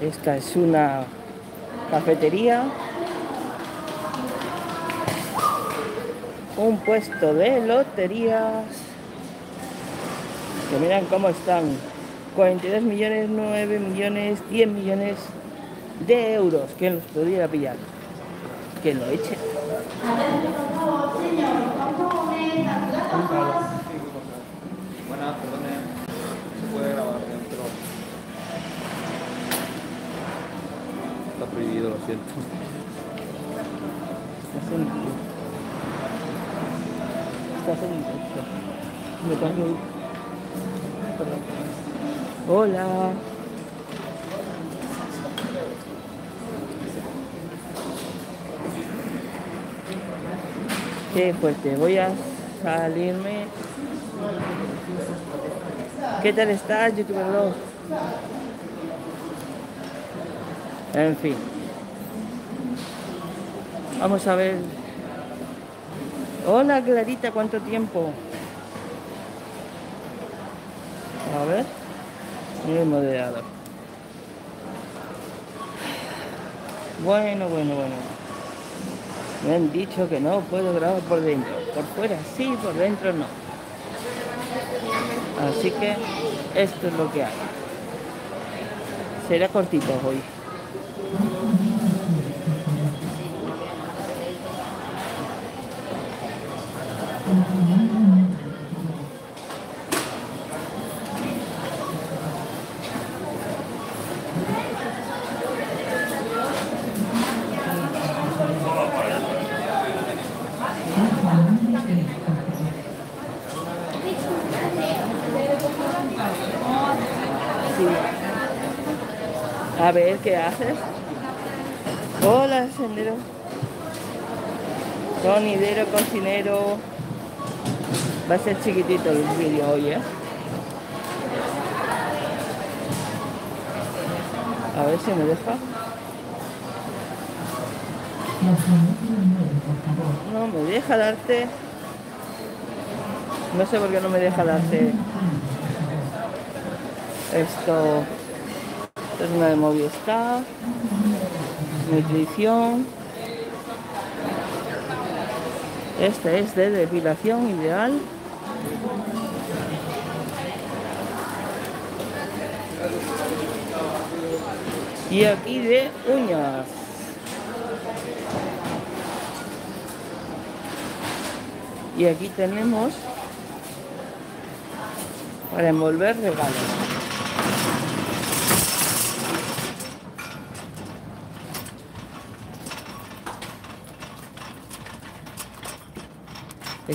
Esta es una cafetería. Un puesto de loterías. Que miran cómo están. 42 millones, 9 millones, 10 millones de euros. ¿Quién los podría pillar? Que lo eche perdone. Se puede grabar dentro. Está prohibido, lo siento. Me. Hola. Qué fuerte. Voy a salirme. ¿Qué tal estás, youtuber 2? En fin. Vamos a ver. Hola Clarita, ¿cuánto tiempo? A ver. Mira el moderador. Bueno, bueno, bueno. Me han dicho que no puedo grabar por dentro. Por fuera sí, por dentro no. Así que esto es lo que hay. Será cortito hoy. Ver, ¿qué haces? Hola, sendero. Sonidero, cocinero. Va a ser chiquitito el vídeo hoy, ¿eh? A ver si me deja. No me deja darte. No sé por qué no me deja darte esto. Esto es una de Movistar. Nutrición. Este es de depilación ideal. Y aquí de uñas. Y aquí tenemos para envolver regalos.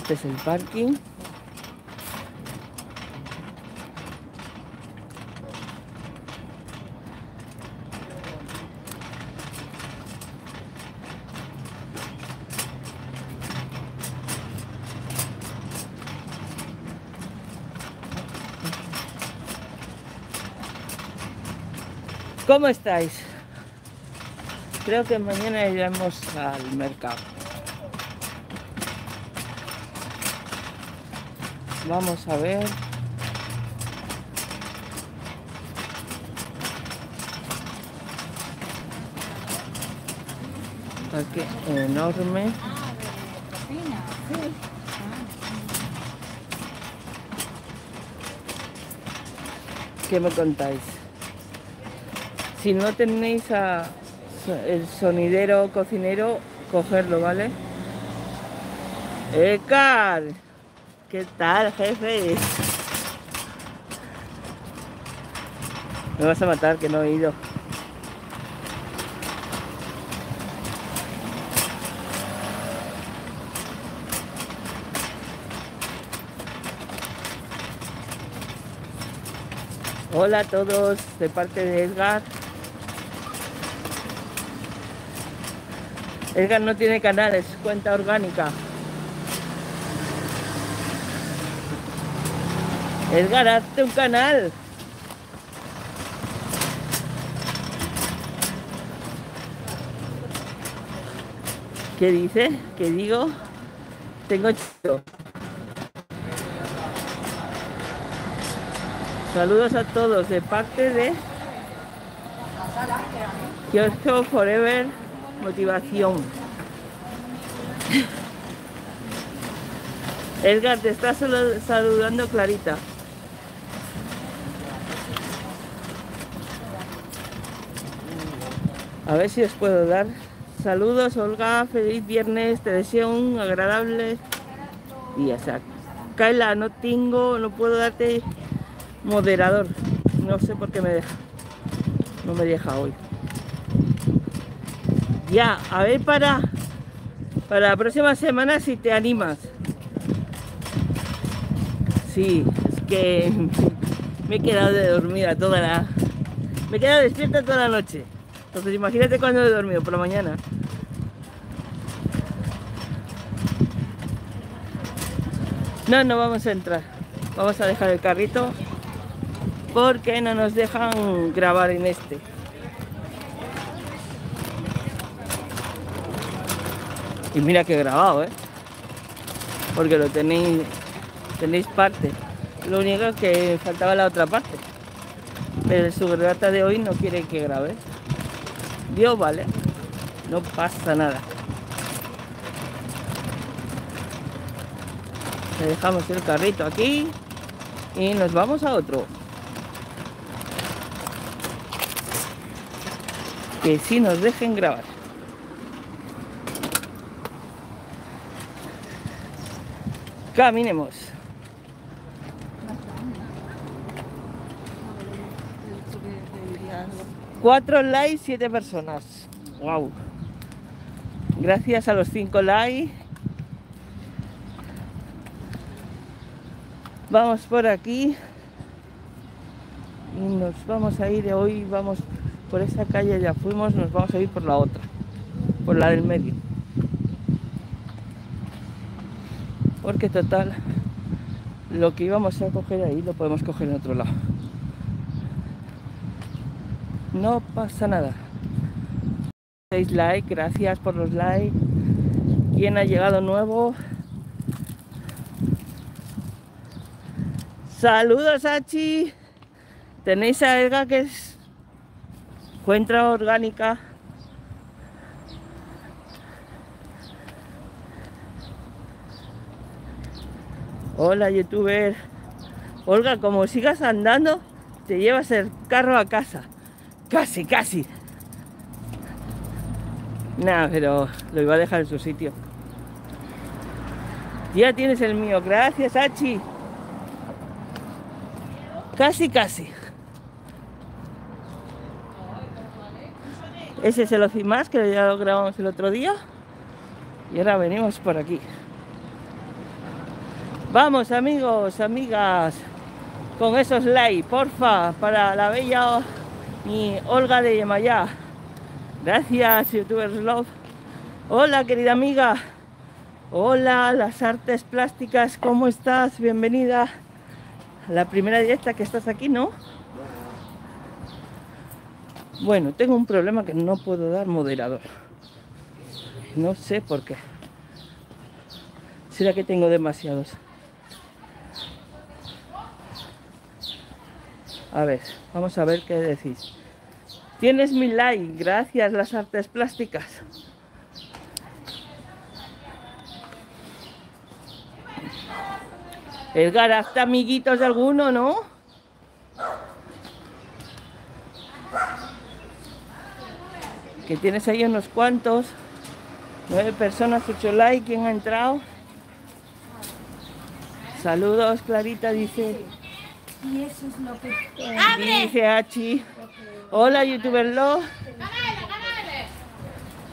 Este es el parking. ¿Cómo estáis? Creo que mañana iremos al mercado. Vamos a ver. Aquí enorme. ¿Qué me contáis? Si no tenéis a el sonidero cocinero, cogerlo, ¿vale? ¡Ecar! ¿Qué tal, jefe? Me vas a matar, que no he ido. Hola a todos, de parte de Edgar. Edgar no tiene canal, es cuenta orgánica. Edgar, hazte un canal. ¿Qué dice? ¿Qué digo? Tengo chido. Saludos a todos de parte de Kiosco Forever Motivación. Edgar, te está saludando Clarita. A ver si os puedo dar. Saludos, Olga. Feliz viernes. Te deseo un agradable día. O sea, Kaila, no tengo, no puedo darte moderador. No sé por qué me deja. No me deja hoy. Ya, a ver para, para la próxima semana si te animas. Sí, es que me he quedado de dormida toda la... Me he quedado despierta toda la noche. Entonces imagínate cuando he dormido por la mañana. No, no vamos a entrar. Vamos a dejar el carrito porque no nos dejan grabar en este. Y mira que he grabado, ¿eh? Porque lo tenéis, tenéis parte. Lo único es que faltaba la otra parte. Pero el subgrata de hoy no quiere que grabe. Dios, vale. No pasa nada. Le dejamos el carrito aquí y nos vamos a otro. Que sí nos dejen grabar. Caminemos. Cuatro likes, siete personas. Wow. Gracias a los cinco likes. Vamos por aquí. Y nos vamos a ir hoy, vamos por esa calle, ya fuimos, nos vamos a ir por la otra, por la del medio. Porque total, lo que íbamos a coger ahí lo podemos coger en otro lado. No pasa nada. Seis likes, gracias por los likes. ¿Quién ha llegado nuevo? Saludos, Hachi. Tenéis a Elga que es encuentra orgánica. Hola, youtuber. Olga, como sigas andando, te llevas el carro a casa. Casi, casi. Nada, pero lo iba a dejar en su sitio. Ya tienes el mío. Gracias, Hachi. Casi, casi. Ese es el Ocimas, que ya lo grabamos el otro día. Y ahora venimos por aquí. Vamos, amigos, amigas, con esos likes, porfa, para la bella mi Olga de Yemayá. Gracias, YouTubers Love. Hola, querida amiga. Hola, las artes plásticas, ¿cómo estás? Bienvenida a la primera directa que estás aquí, ¿no? Bueno, tengo un problema que no puedo dar moderador. No sé por qué. ¿Será que tengo demasiados? A ver, vamos a ver qué decís. Tienes mi like, gracias las artes plásticas. Edgar, hasta amiguitos de alguno, ¿no? Que tienes ahí unos cuantos. Nueve personas, ocho likes. ¿Quién ha entrado? Saludos, Clarita, dice. Y eso es lo que... Dice Hachi. Hola, youtuber lo.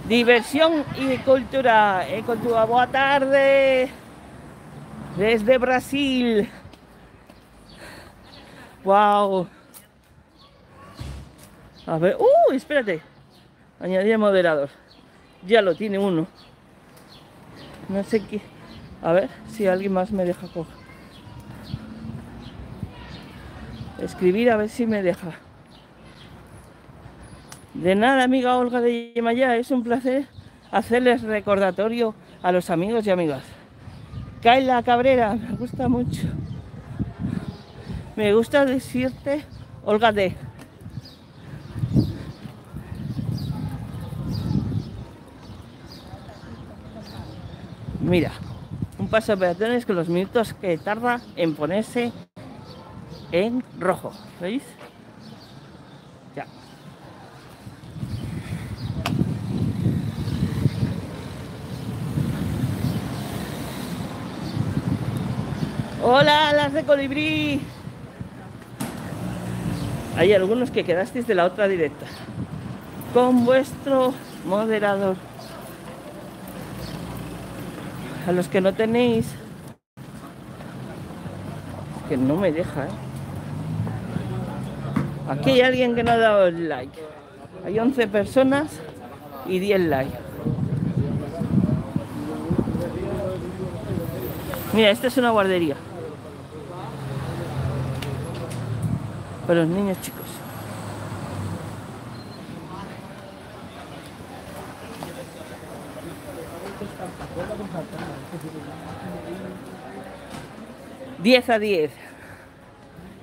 Diversión y cultura. E cultura. Boa tarde. Desde Brasil. Wow. A ver. Uh, espérate. Añadir moderador. Ya lo tiene uno. No sé qué. A ver si alguien más me deja coger. escribir a ver si me deja. De nada, amiga Olga de Yemayá, es un placer hacerles recordatorio a los amigos y amigas. Kaila Cabrera, me gusta mucho. Me gusta decirte, Olga de. Mira, un paso de peatones con los minutos que tarda en ponerse en rojo. ¿Veis? Ya. Hola, las de colibrí. Hay algunos que quedasteis de la otra directa. Con vuestro moderador. A los que no tenéis, que no me deja, ¿eh? Aquí hay alguien que no ha dado el like. Hay 11 personas y 10 likes. Mira, esta es una guardería. Para los niños chicos. Diez a 10.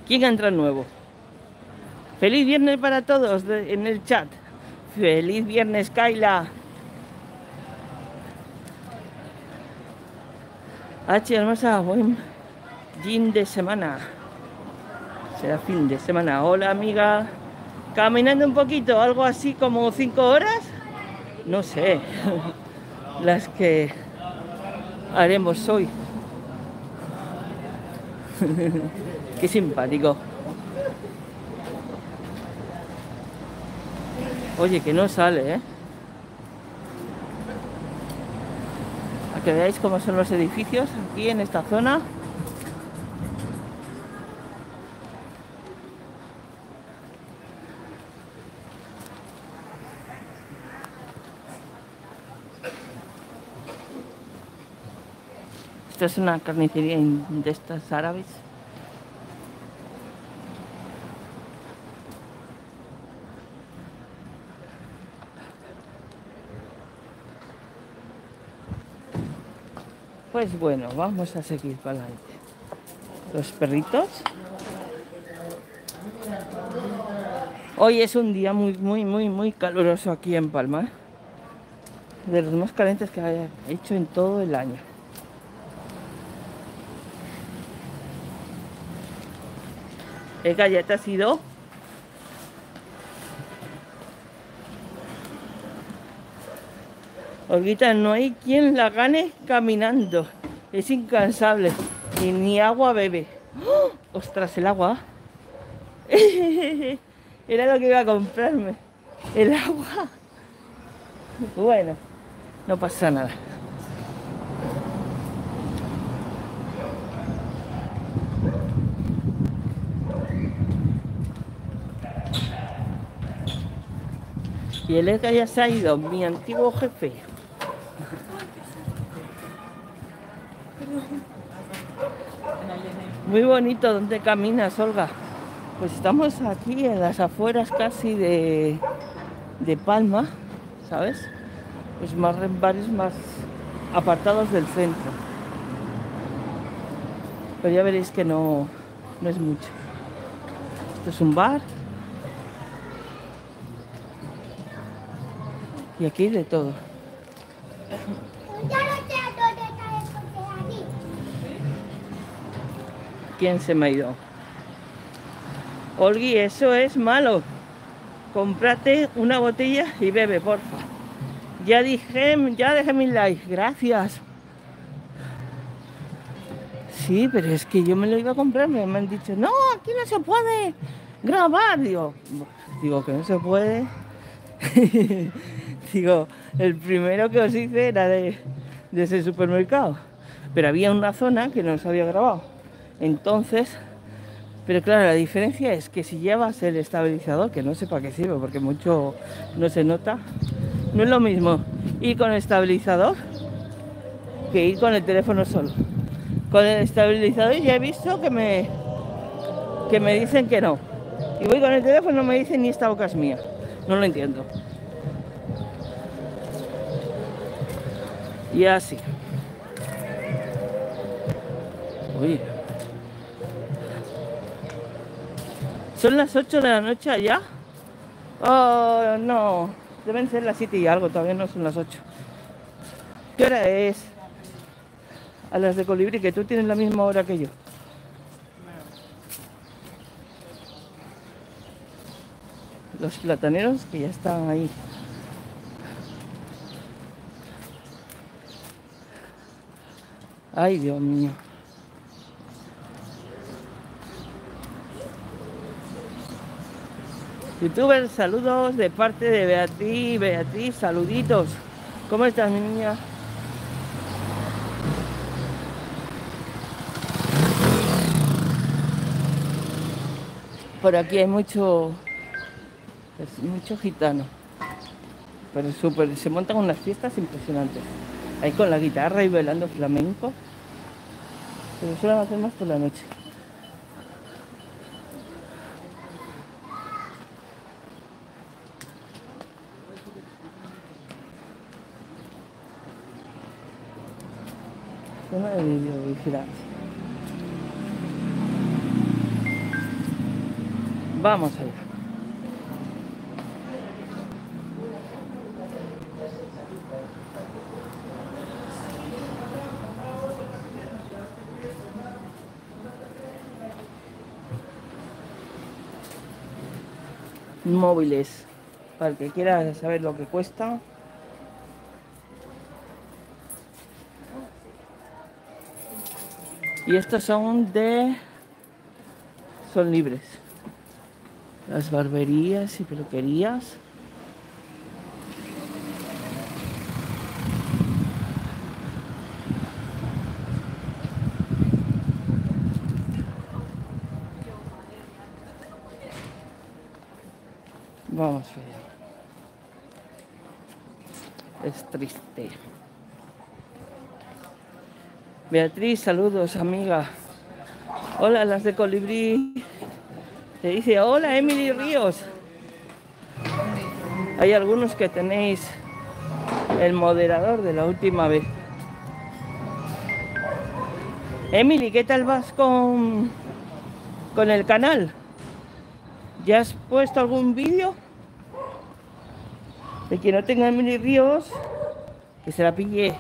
¿Quién entra nuevo? Feliz viernes para todos en el chat. Feliz viernes, Kaila. H. Hermosa, buen fin de semana. Será fin de semana. Hola, amiga. Caminando un poquito, algo así como cinco horas. No sé. Las que haremos hoy. Qué simpático. Oye, que no sale, ¿eh? A que veáis cómo son los edificios aquí en esta zona. Esto es una carnicería de estas árabes. Pues bueno, vamos a seguir para adelante. Los perritos. Hoy es un día muy, muy, muy, muy caluroso aquí en Palma. ¿eh? De los más calientes que he hecho en todo el año. Ega, ¿ya te has No hay quien la gane caminando. Es incansable. Y ni agua bebe. ¡Oh! ¡Ostras, el agua! Era lo que iba a comprarme. El agua. Bueno, no pasa nada. Y el Edgar ya se ha ido, mi antiguo jefe. Muy bonito donde caminas, Olga. Pues estamos aquí en las afueras casi de, de Palma, ¿sabes? Pues más barrios más apartados del centro. Pero ya veréis que no, no es mucho. Esto es un bar. Y aquí de todo. ¿Quién se me ha ido? Olgui, eso es malo. Cómprate una botella y bebe, porfa. Ya dije, ya dejé mi like, gracias. Sí, pero es que yo me lo iba a comprar, me han dicho, no, aquí no se puede grabar. Digo, digo que no se puede. digo, el primero que os hice era de ese supermercado. Pero había una zona que no se había grabado. Entonces, pero claro, la diferencia es que si llevas el estabilizador, que no sé para qué sirve, porque mucho no se nota, no es lo mismo ir con el estabilizador que ir con el teléfono solo. Con el estabilizador ya he visto que me, que me dicen que no. Y voy con el teléfono y me dicen ni esta boca es mía. No lo entiendo. Y así. Uy. ¿Son las 8 de la noche allá? Oh, no. Deben ser las 7 y algo, todavía no son las 8. ¿Qué hora es? a las de colibrí, que tú tienes la misma hora que yo. Los plataneros que ya están ahí. Ay, Dios mío. Youtubers, saludos de parte de Beatriz. Beatriz, saluditos. ¿Cómo estás, mi niña? Por aquí hay mucho, mucho gitano. Pero súper, se montan unas fiestas impresionantes. Ahí con la guitarra y bailando flamenco. Pero suelen hacer más por la noche. Zona de videovigilancia. Vamos allá. Móviles. Para el que quiera saber lo que cuesta. Y estos son de... Son libres. Las barberías y peluquerías. Vamos allá. Es triste. Beatriz, saludos, amiga. Hola, las de Colibrí. Te dice, hola, Emily Ríos. Hay algunos que tenéis el moderador de la última vez. Emily, ¿qué tal vas con, con el canal? ¿Ya has puesto algún vídeo? De que no tenga Emily Ríos, que se la pille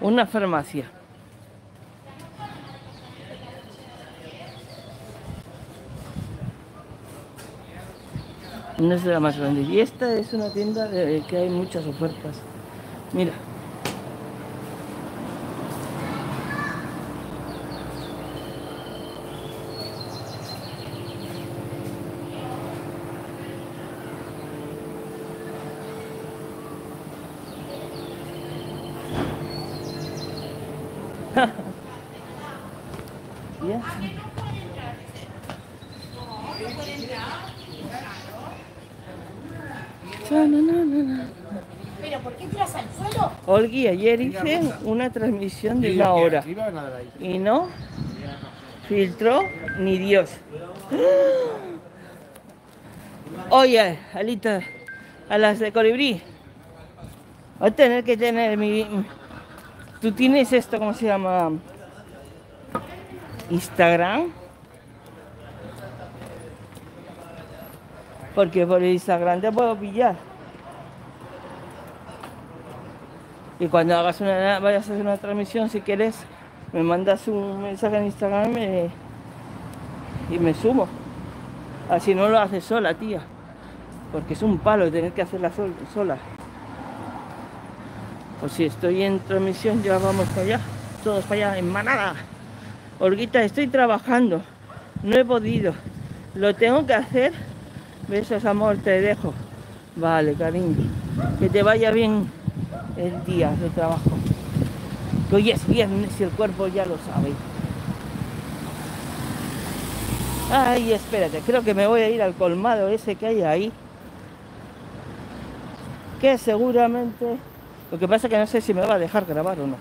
una farmacia. No es la más grande. Y esta es una tienda de que hay muchas ofertas. Mira. Ya. Chananana. ¿Pero por qué tiras al ayer hice una transmisión de una hora y no filtró ni Dios. Oye, Alita, a las de colibrí, voy a tener que tener mi... ¿Tú tienes esto, cómo se llama? Instagram. Porque por el Instagram te puedo pillar. Y cuando hagas una, vayas a hacer una transmisión, si quieres, me mandas un mensaje en Instagram y me, y me sumo. Así no lo haces sola, tía. Porque es un palo tener que hacerla sol- sola. Pues si estoy en transmisión, ya vamos para allá. Todos para allá, en manada. Olguita, estoy trabajando. No he podido. Lo tengo que hacer. Besos, amor, te dejo. Vale, cariño. Que te vaya bien el día de trabajo. Que hoy es viernes y el cuerpo ya lo sabe. Ay, espérate, creo que me voy a ir al colmado ese que hay ahí. Que seguramente... Lo que pasa es que no sé si me va a dejar grabar o no.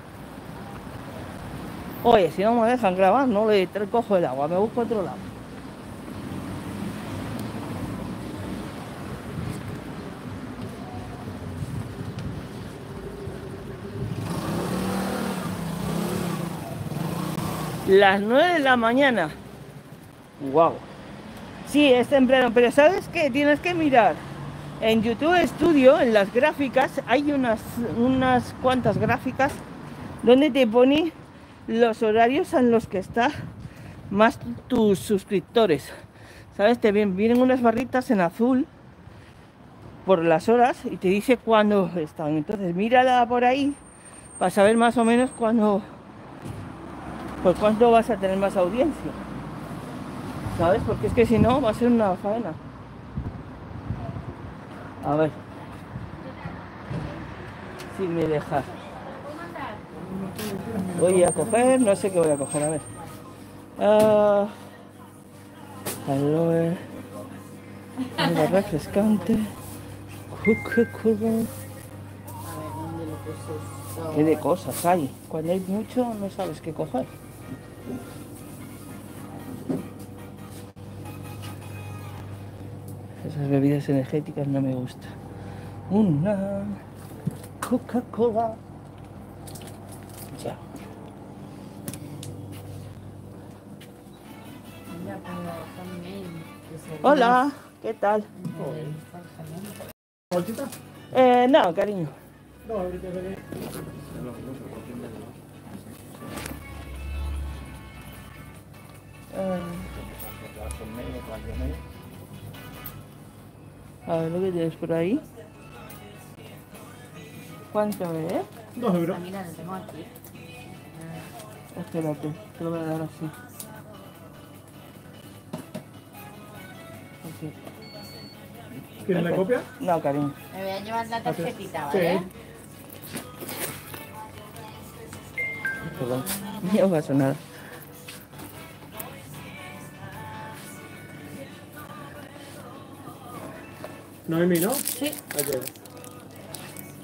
Oye, si no me dejan grabar, no le cojo el agua, me busco otro lado. Las 9 de la mañana. Wow. Sí, es temprano, pero ¿sabes qué? Tienes que mirar. En YouTube Studio, en las gráficas, hay unas, unas cuantas gráficas donde te pone los horarios en los que está más tus suscriptores. ¿Sabes? Te vien- vienen unas barritas en azul por las horas y te dice cuándo están. Entonces mírala por ahí para saber más o menos cuándo, pues cuánto vas a tener más audiencia. ¿Sabes? Porque es que si no va a ser una faena. A ver. Si me dejas. Voy a coger, no sé qué voy a coger, a ver. Ah, aloe. Algo refrescante. ¿Qué de cosas hay? Cuando hay mucho no sabes qué coger. Esas bebidas energéticas no me gustan. Una Coca-Cola. Ya. Hola, ¿qué tal? Eh, no, cariño. Eh, a ver lo que tienes por ahí. ¿Cuánto es? Dos euros. Mira, lo tengo aquí. Espérate, te lo voy a dar así. Así. ¿Quieres la copia? No, cariño. Me voy a llevar la tarjetita, Sí. ¿vale? Perdón. No pasa nada. Noemi, ¿no? Sí.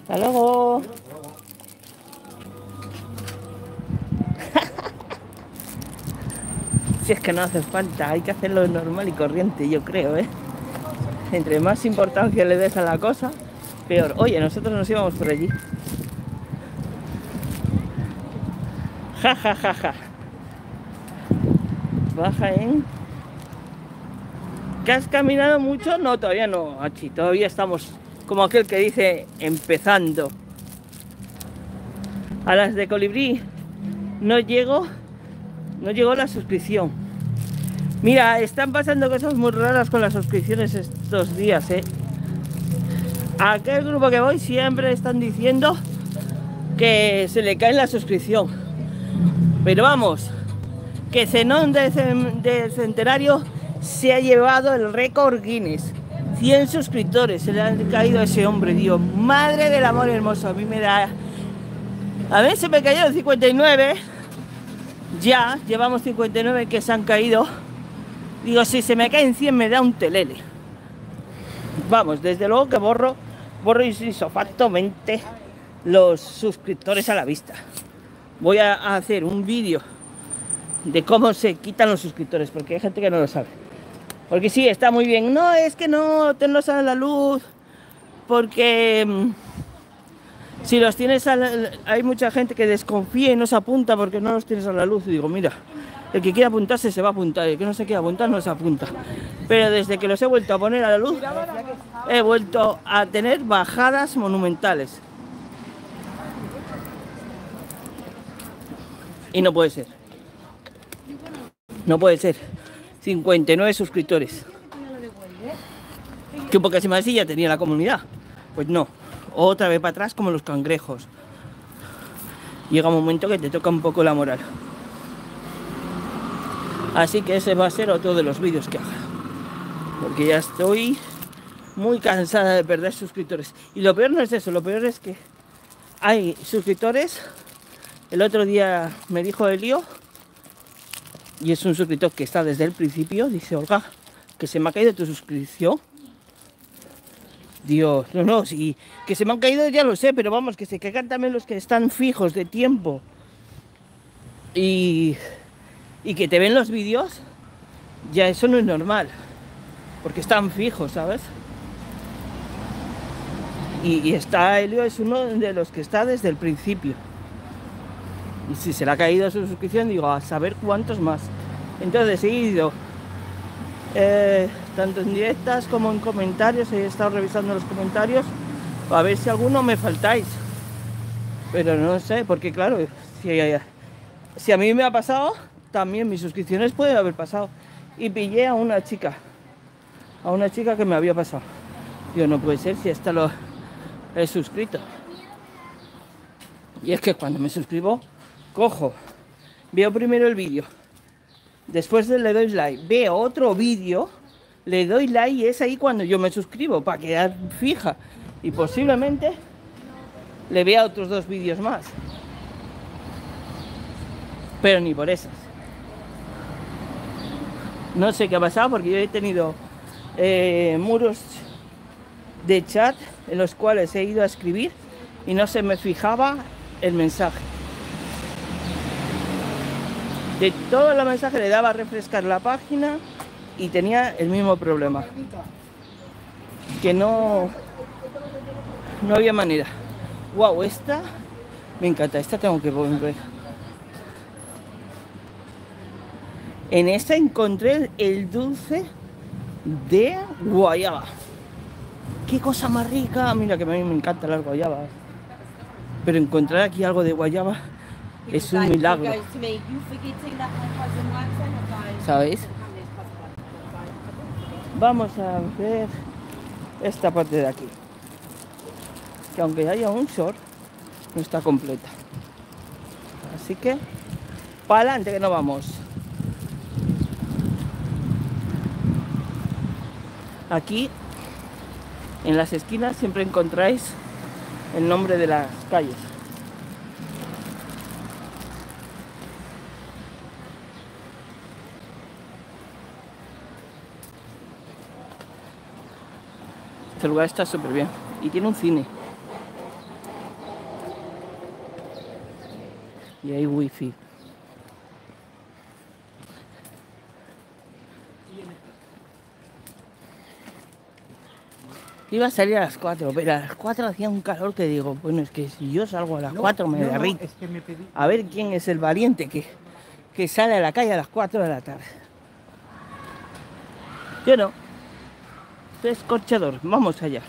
Hasta luego. si es que no hace falta, hay que hacerlo normal y corriente, yo creo, ¿eh? Entre más importancia le des a la cosa, peor. Oye, nosotros nos íbamos por allí. Ja, ja, ja, ja. Baja en... ¿Que has caminado mucho? No, todavía no, Hachi. Todavía estamos, como aquel que dice, empezando. A las de colibrí no llego, no llegó la suscripción. Mira, están pasando cosas muy raras con las suscripciones estos días, ¿eh? Aquel grupo que voy siempre están diciendo que se le cae la suscripción. Pero vamos, que Zenón Cen- del Centenario se ha llevado el récord Guinness. 100 suscriptores se le han caído a ese hombre, Dios. Madre del amor hermoso, a mí me da... A mí se me cayeron 59. Ya, llevamos 59 que se han caído. Digo, si se me caen 100 me da un telele. Vamos, desde luego que borro, borro isofactamente los suscriptores a la vista. Voy a hacer un vídeo de cómo se quitan los suscriptores, porque hay gente que no lo sabe. Porque sí, está muy bien. No, es que no te los a la luz, porque mm, si los tienes a la- hay mucha gente que desconfía y no se apunta porque no los tienes a la luz. Y digo, mira, el que quiera apuntarse se va a apuntar, el que no se quiera apuntar no se apunta. Pero desde que los he vuelto a poner a la luz, he vuelto a tener bajadas monumentales. Y no puede ser. No puede ser. 59 suscriptores. Que un poco más ya tenía la comunidad. Pues no. Otra vez para atrás como los cangrejos. Llega un momento que te toca un poco la moral. Así que ese va a ser otro de los vídeos que haga. Porque ya estoy muy cansada de perder suscriptores. Y lo peor no es eso, lo peor es que hay suscriptores. El otro día me dijo Elio, y es un suscriptor que está desde el principio, dice Olga, que se me ha caído tu suscripción. Dios, no, no, sí, que se me han caído ya lo sé, pero vamos, que se caigan también los que están fijos de tiempo. Y, y que te ven los vídeos, ya eso no es normal, porque están fijos, ¿sabes? Y, está Elio, es uno de los que está desde el principio. Y si se le ha caído su suscripción, digo, a saber cuántos más. Entonces he ido eh, tanto en directas como en comentarios. He estado revisando los comentarios a ver si alguno me faltáis. Pero no sé, porque claro, si, si a mí me ha pasado, también mis suscripciones pueden haber pasado. Y pillé a una chica, a una chica que me había pasado. Yo no puede ser si esta lo he suscrito. Y es que cuando me suscribo, cojo, veo primero el vídeo, después le doy like, veo otro vídeo, le doy like y es ahí cuando yo me suscribo para quedar fija. Y posiblemente le vea otros dos vídeos más. Pero ni por esas. No sé qué ha pasado porque yo he tenido eh, muros de chat en los cuales he ido a escribir y no se me fijaba el mensaje. De todo el mensaje le daba a refrescar la página y tenía el mismo problema. Que no, no había manera. Wow, esta me encanta, esta tengo que volver. En esta encontré el dulce de guayaba. Qué cosa más rica. Mira que a mí me encantan las guayabas. Pero encontrar aquí algo de guayaba es un milagro. ¿Sabéis? Vamos a ver esta parte de aquí. Que aunque haya un short, no está completa. Así que, para adelante que no vamos. Aquí, en las esquinas, siempre encontráis el nombre de las calles. Este lugar está súper bien y tiene un cine. Y hay wifi. Iba a salir a las 4, pero a las 4 hacía un calor que digo, bueno, es que si yo salgo a las 4 me derrito. es que me pedí. A ver quién es el valiente que, que sale a la calle a las 4 de la tarde. Yo no. Soy escorchador. Vamos allá.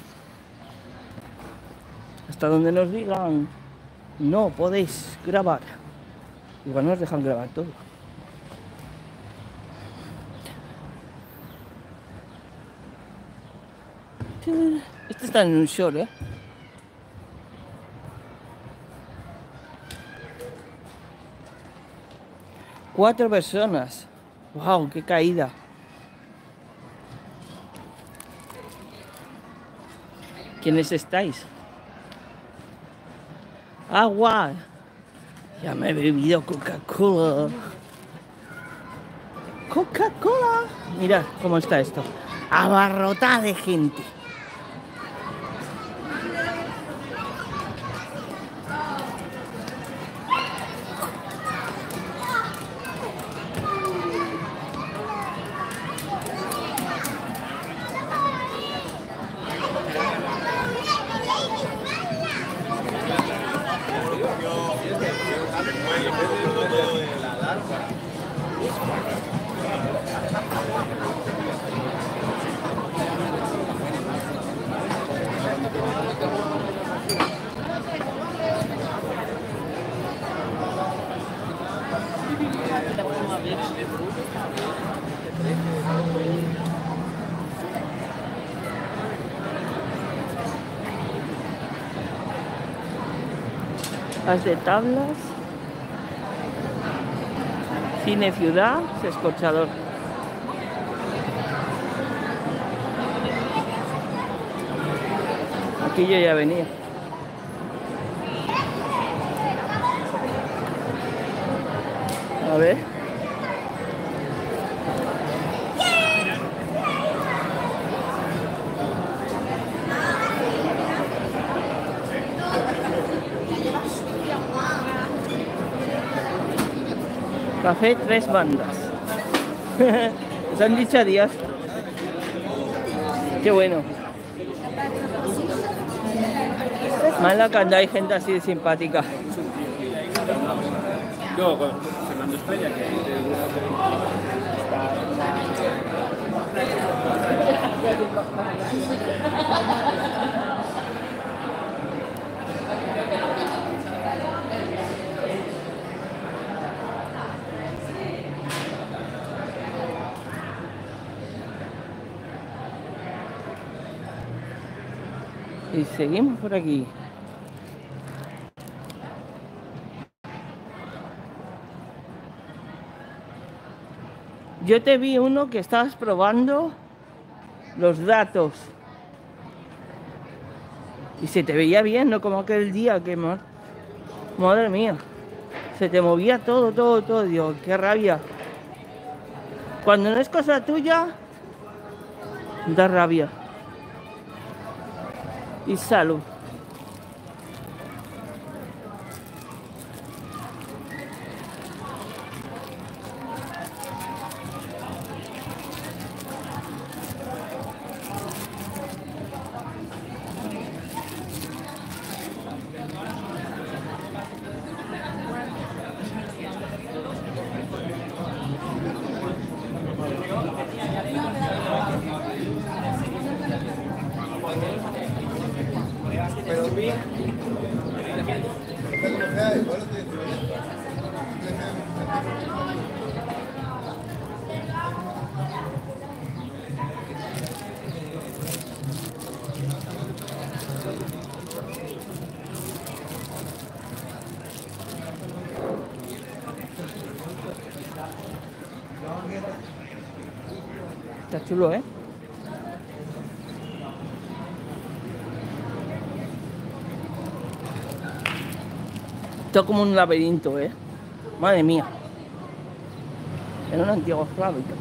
Hasta donde nos digan no podéis grabar. Igual nos dejan grabar todo. Este está en un short, ¿eh? Cuatro personas. ¡Wow! ¡Qué caída! ¿Quiénes estáis? Agua. Ya me he bebido Coca-Cola. Coca-Cola. Mira cómo está esto. Abarrotada de gente. De tablas. Cine Ciudad, escorchador. Aquí yo ya venía. A ver. Café tres bandas. Se han dicho adiós. Qué bueno. Mala cuando hay gente así de simpática. Yo con Fernando Estrella, que Y seguimos por aquí. Yo te vi uno que estabas probando los datos. Y se te veía bien, no como aquel día que ma- madre mía. Se te movía todo, todo, todo. Dios, qué rabia. Cuando no es cosa tuya, da rabia. Y salud. Está chulo, ¿eh? Esto es como un laberinto, ¿eh? Madre mía. Era un antiguo fábrica.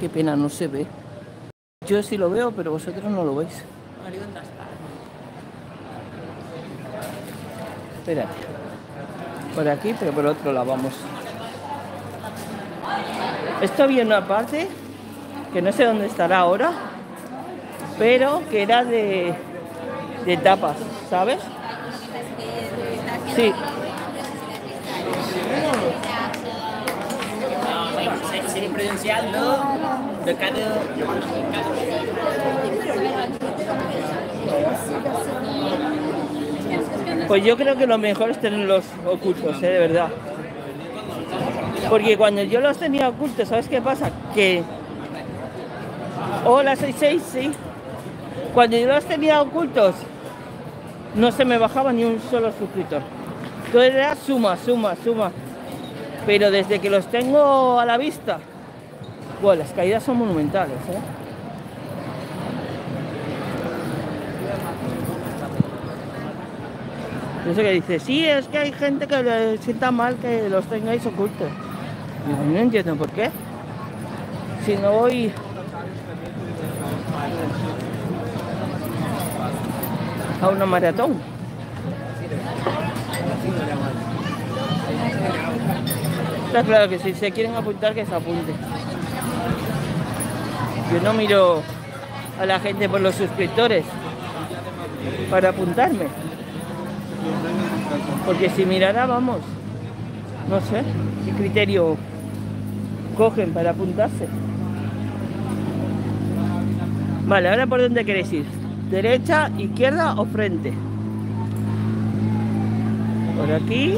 Qué pena, no se ve. Yo sí lo veo, pero vosotros no lo veis. Espérate. Por aquí, pero por otro lado vamos. Esto había una parte que no sé dónde estará ahora, pero que era de, de tapas, ¿sabes? Sí. Là, Pues yo creo que lo mejor es tenerlos ocultos, ¿eh? de verdad. Porque cuando yo los tenía ocultos, ¿sabes qué pasa? Que... Hola, 66, sí. Cuando yo los tenía ocultos, no se me bajaba ni un solo suscriptor. Todo era suma, suma, suma. Pero desde que los tengo a la vista, bueno, las caídas son monumentales, ¿eh? No sé dice, sí, es que hay gente que le sienta mal que los tengáis ocultos. No entiendo por qué. Si no voy... a una maratón. Está claro que si se quieren apuntar, que se apunten. Yo no miro a la gente por los suscriptores para apuntarme. Porque si mirara, vamos, no sé qué criterio cogen para apuntarse. Vale, ahora por dónde queréis ir. ¿Derecha, izquierda o frente? ¿Por aquí?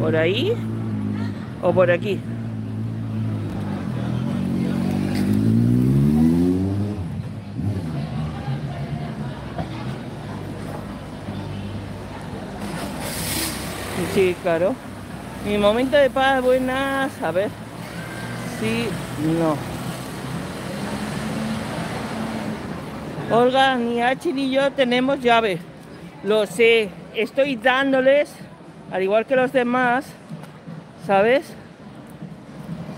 ¿Por ahí? ¿O por aquí? Sí, claro. Mi momento de paz, buenas. A ver. Sí, no. Olga, ni Hachi ni yo tenemos llave. Lo sé. Estoy dándoles, al igual que los demás, ¿sabes?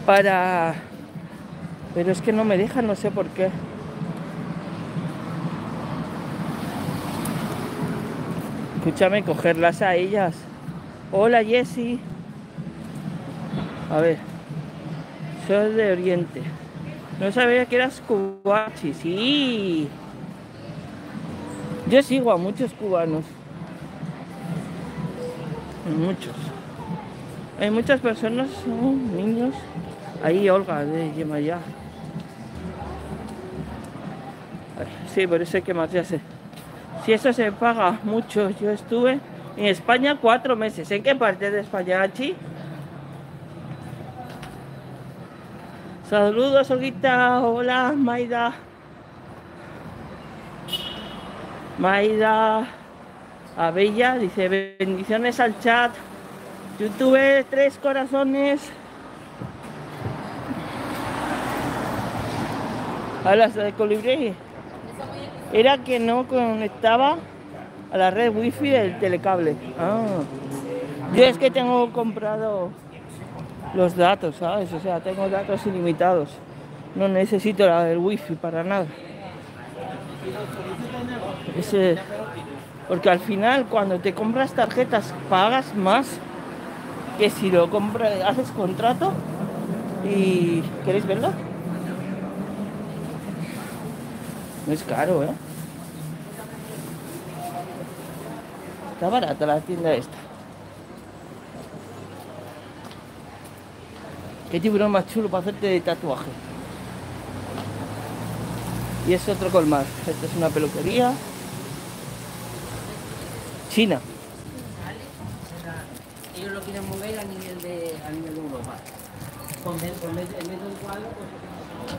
Para... Pero es que no me dejan, no sé por qué. Escúchame, cogerlas a ellas. Hola Jessy. A ver. Soy de Oriente. No sabía que eras cubachi. Sí. Yo sigo a muchos cubanos. Muchos. Hay muchas personas, niños. Ahí Olga de Yemayá. Sí, hay que marcharse. Si eso se paga mucho, yo estuve en España cuatro meses. ¿En qué parte de España, Achi? Saludos, Olguita. Hola, Maida. Maida Abella dice bendiciones al chat. YouTube tres corazones. A las de colibrí. Era que no conectaba a la red wifi del telecable. Ah. Yo es que tengo comprado los datos, ¿sabes? O sea, tengo datos ilimitados. No necesito la del wifi para nada. Ese- porque al final cuando te compras tarjetas pagas más que si lo compras, haces contrato y ¿queréis verlo? No es caro, ¿eh? Está barata la tienda esta. Qué tiburón más chulo para hacerte de tatuaje. Y es otro colmar. Esta es una peluquería. China. Ellos lo quieren mover a nivel de, a nivel de Europa. Con el, cuadro, pues,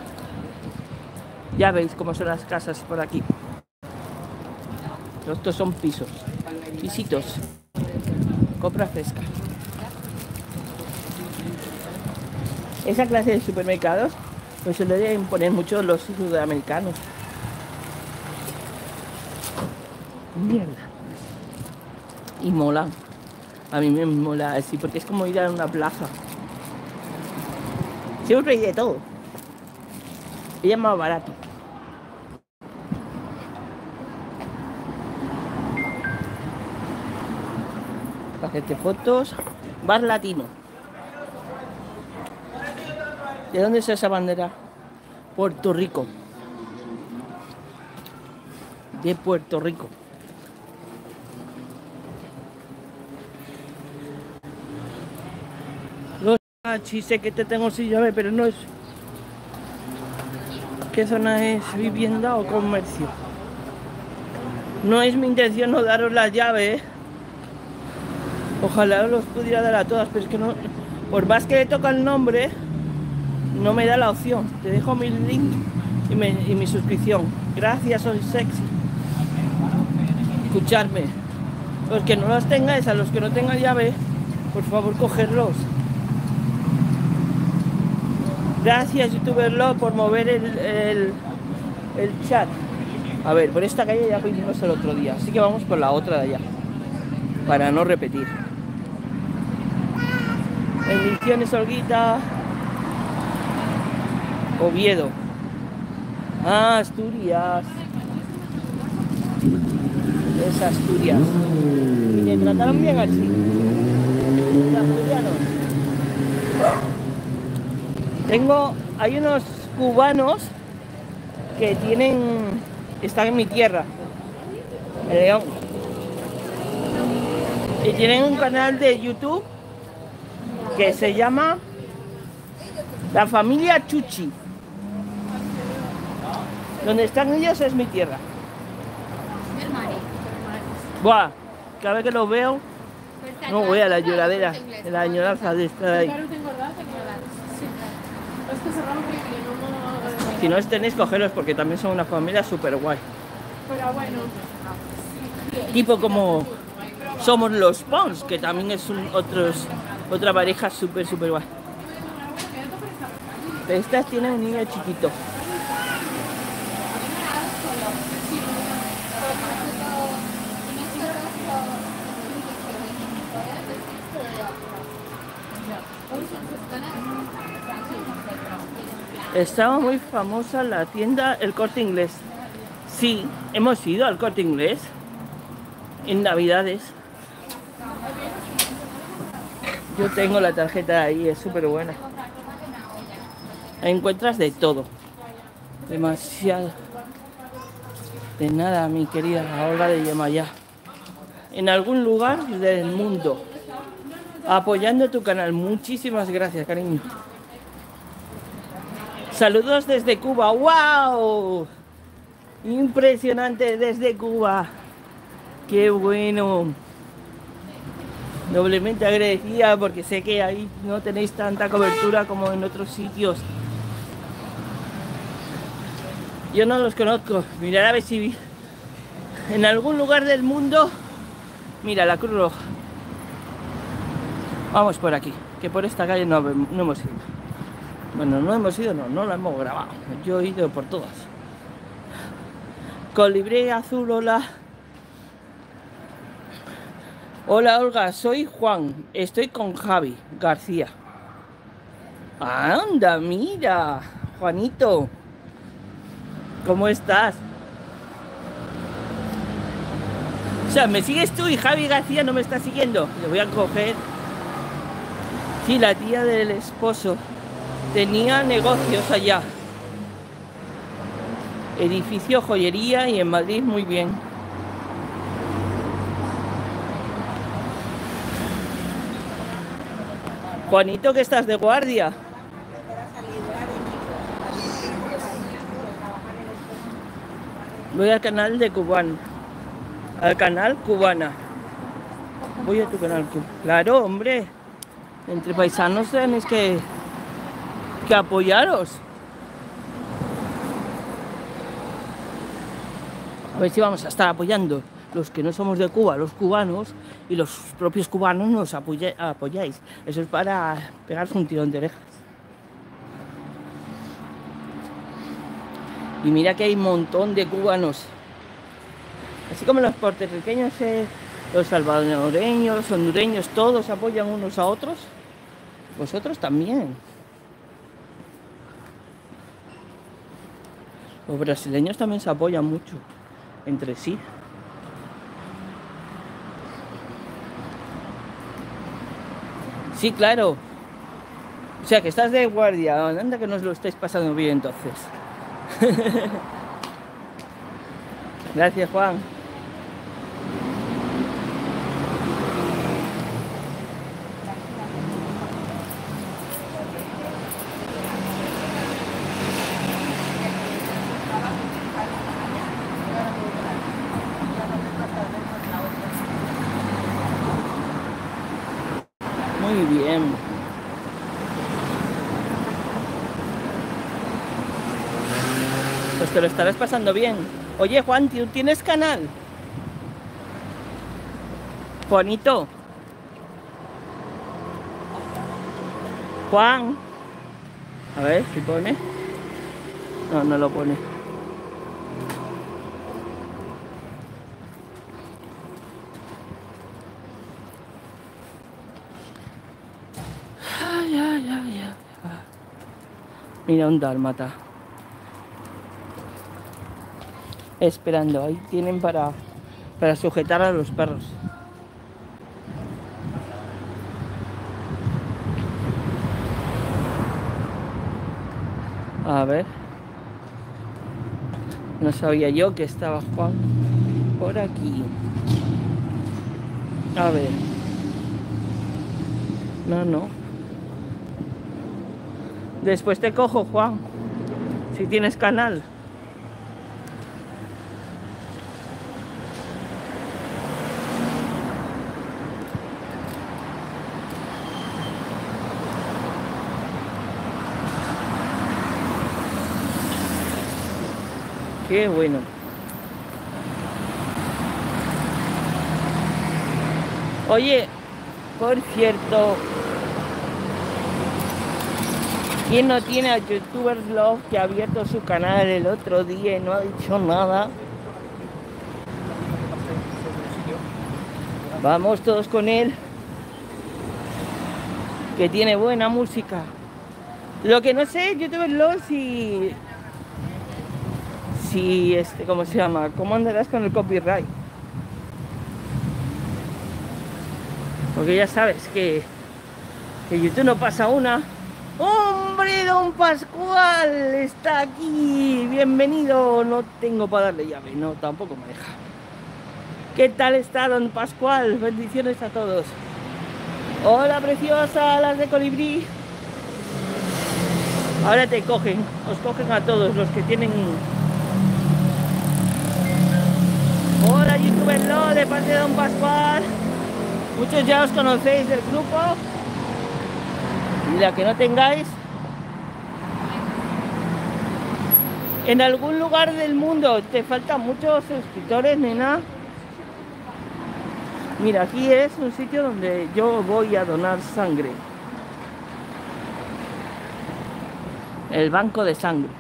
Ya veis cómo son las casas por aquí. Estos son pisos. Pisitos. Compra fresca. Esa clase de supermercados pues se lo deben poner mucho los sudamericanos. Mierda. Y mola. A mí me mola así porque es como ir a una plaza. Siempre hay de todo. Y es más barato. Hacerte fotos. Bar latino. ¿De dónde es esa bandera? Puerto Rico. De Puerto Rico. Sí sé que te tengo sin llave, pero no es. ¿Qué zona es vivienda o comercio? No es mi intención no daros las llaves. ¿eh? Ojalá los pudiera dar a todas, pero es que no. Por más que le toca el nombre, no me da la opción. Te dejo mi link y, mi suscripción. Gracias, soy sexy. Escucharme. Los que no los tengáis, a los que no tengan llave, por favor cogerlos. Gracias, youtuberlo, por mover el, el chat. A ver, por esta calle ya vinimos el otro día, así que vamos por la otra de allá. Para no repetir. Bendiciones, Olguita. Oviedo. Ah, Asturias. Es Asturias. Y te trataron bien así. Los asturianos. Tengo, hay unos cubanos que tienen, están en mi tierra, en León. Y tienen un canal de YouTube que se llama La Familia Chuchi. Donde están ellos es mi tierra. Buah, cada vez que los veo, no voy a la lloradera, de la añoranza de estar ahí. Si no tenéis, cogeros porque también son una familia súper guay. Pero bueno, Tipo como somos los Pons, que también es un, otros, otra pareja súper, súper guay. Estas tienen un niño chiquito. Estaba muy famosa la tienda El Corte Inglés. Sí, hemos ido al Corte Inglés en Navidades. Yo tengo la tarjeta ahí, es súper buena. Encuentras de todo. Demasiado. De nada, mi querida Olga de Yemayá. En algún lugar del mundo. Apoyando tu canal. Muchísimas gracias, cariño. Saludos desde Cuba. ¡Wow! Impresionante desde Cuba. Qué bueno. Doblemente agradecida porque sé que ahí no tenéis tanta cobertura como en otros sitios. Yo no los conozco. Mirad a ver si en algún lugar del mundo. Mira, la Cruz Roja. Vamos por aquí, que por esta calle no, no hemos ido. Bueno, no hemos ido, no, no la hemos grabado. Yo he ido por todas. Colibrí azul, hola. Hola Olga, soy Juan. Estoy con Javi García. Anda, mira, Juanito. ¿Cómo estás? O sea, me sigues tú y Javi García no me está siguiendo. Le voy a coger. Sí, la tía del esposo tenía negocios allá. Edificio, joyería y en Madrid muy bien. Juanito, que estás de guardia. Voy al canal de Cubano. Al canal Cubana. Voy a tu canal. Claro, hombre. Entre paisanos tenéis que, que apoyaros. A ver si vamos a estar apoyando los que no somos de Cuba, los cubanos, y los propios cubanos nos apoya- apoyáis. Eso es para pegarse un tirón de orejas. Y mira que hay un montón de cubanos. Así como los puertorriqueños, eh, los salvadoreños, los hondureños, todos apoyan unos a otros. Vosotros también. Los brasileños también se apoyan mucho entre sí. Sí, claro. O sea, que estás de guardia. Anda que nos lo estáis pasando bien entonces. Gracias, Juan. Muy bien. Pues te lo estarás pasando bien. Oye, Juan, ¿tú tienes canal? Juanito. Juan. A ver si pone. No, no lo pone. Mira un dálmata. Esperando, ahí tienen para, para sujetar a los perros. A ver. No sabía yo que estaba Juan por aquí. A ver. No, no. Después te cojo, Juan. Si tienes canal. Qué bueno. Oye, por cierto, ¿quién no tiene a YouTubers Love que ha abierto su canal el otro día y no ha dicho nada? Vamos todos con él, que tiene buena música. Lo que no sé, YouTubers Love, si si este, ¿cómo se llama? ¿Cómo andarás con el copyright? Porque ya sabes que, que YouTube no pasa una ¡Hombre, don Pascual! Está aquí. Bienvenido. No tengo para darle llave. No, tampoco me deja. ¿Qué tal está, don Pascual? Bendiciones a todos. Hola, preciosa, las de colibrí. Ahora te cogen. Os cogen a todos los que tienen... Hola, youtuber lo de parte de don Pascual. Muchos ya os conocéis del grupo. Y la que no tengáis, en algún lugar del mundo te faltan muchos suscriptores, nena. Mira, aquí es un sitio donde yo voy a donar sangre. El banco de sangre.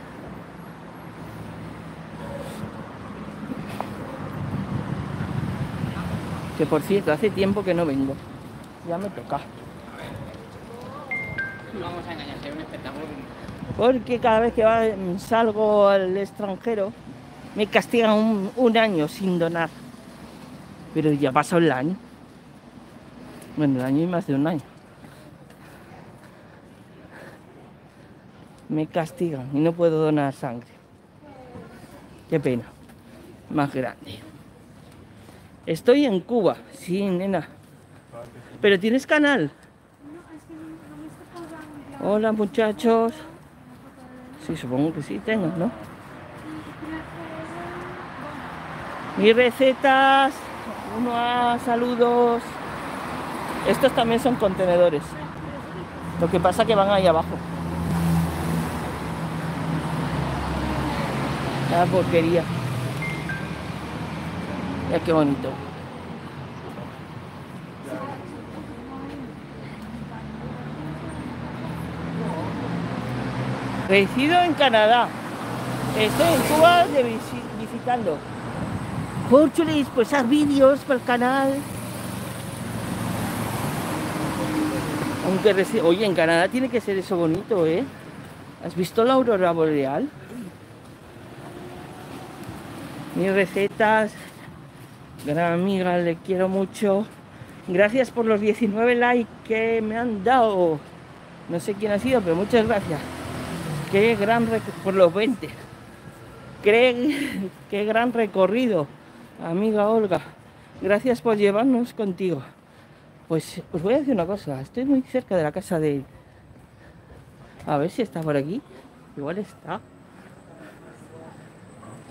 Que por cierto, hace tiempo que no vengo. Ya me toca. No vamos a engañar, es un espectáculo. Porque cada vez que va- salgo al extranjero me castigan un, un año sin donar. Pero ya pasó el año. Bueno, el año y más de un año. Me castigan y no puedo donar sangre. Qué pena. Más grande. Estoy en Cuba, sí, nena. Pero tienes canal. Hola muchachos. Sí, supongo que sí tengo, ¿no? Mis recetas, uno a saludos. Estos también son contenedores. Lo que pasa que van ahí abajo. La porquería. Ya qué bonito. Resido en Canadá. Estoy en Cuba de visi- visitando. Portugués, pues haz vídeos para el canal. Aunque resi- Oye, en Canadá tiene que ser eso bonito, ¿eh? ¿Has visto la aurora boreal? Mis recetas. Gran amiga, le quiero mucho. Gracias por los 19 likes que me han dado. No sé quién ha sido, pero muchas gracias. Qué gran por los 20. Qué, qué gran recorrido, amiga Olga. Gracias por llevarnos contigo. Pues os voy a decir una cosa, estoy muy cerca de la casa de... A ver si está por aquí. Igual está.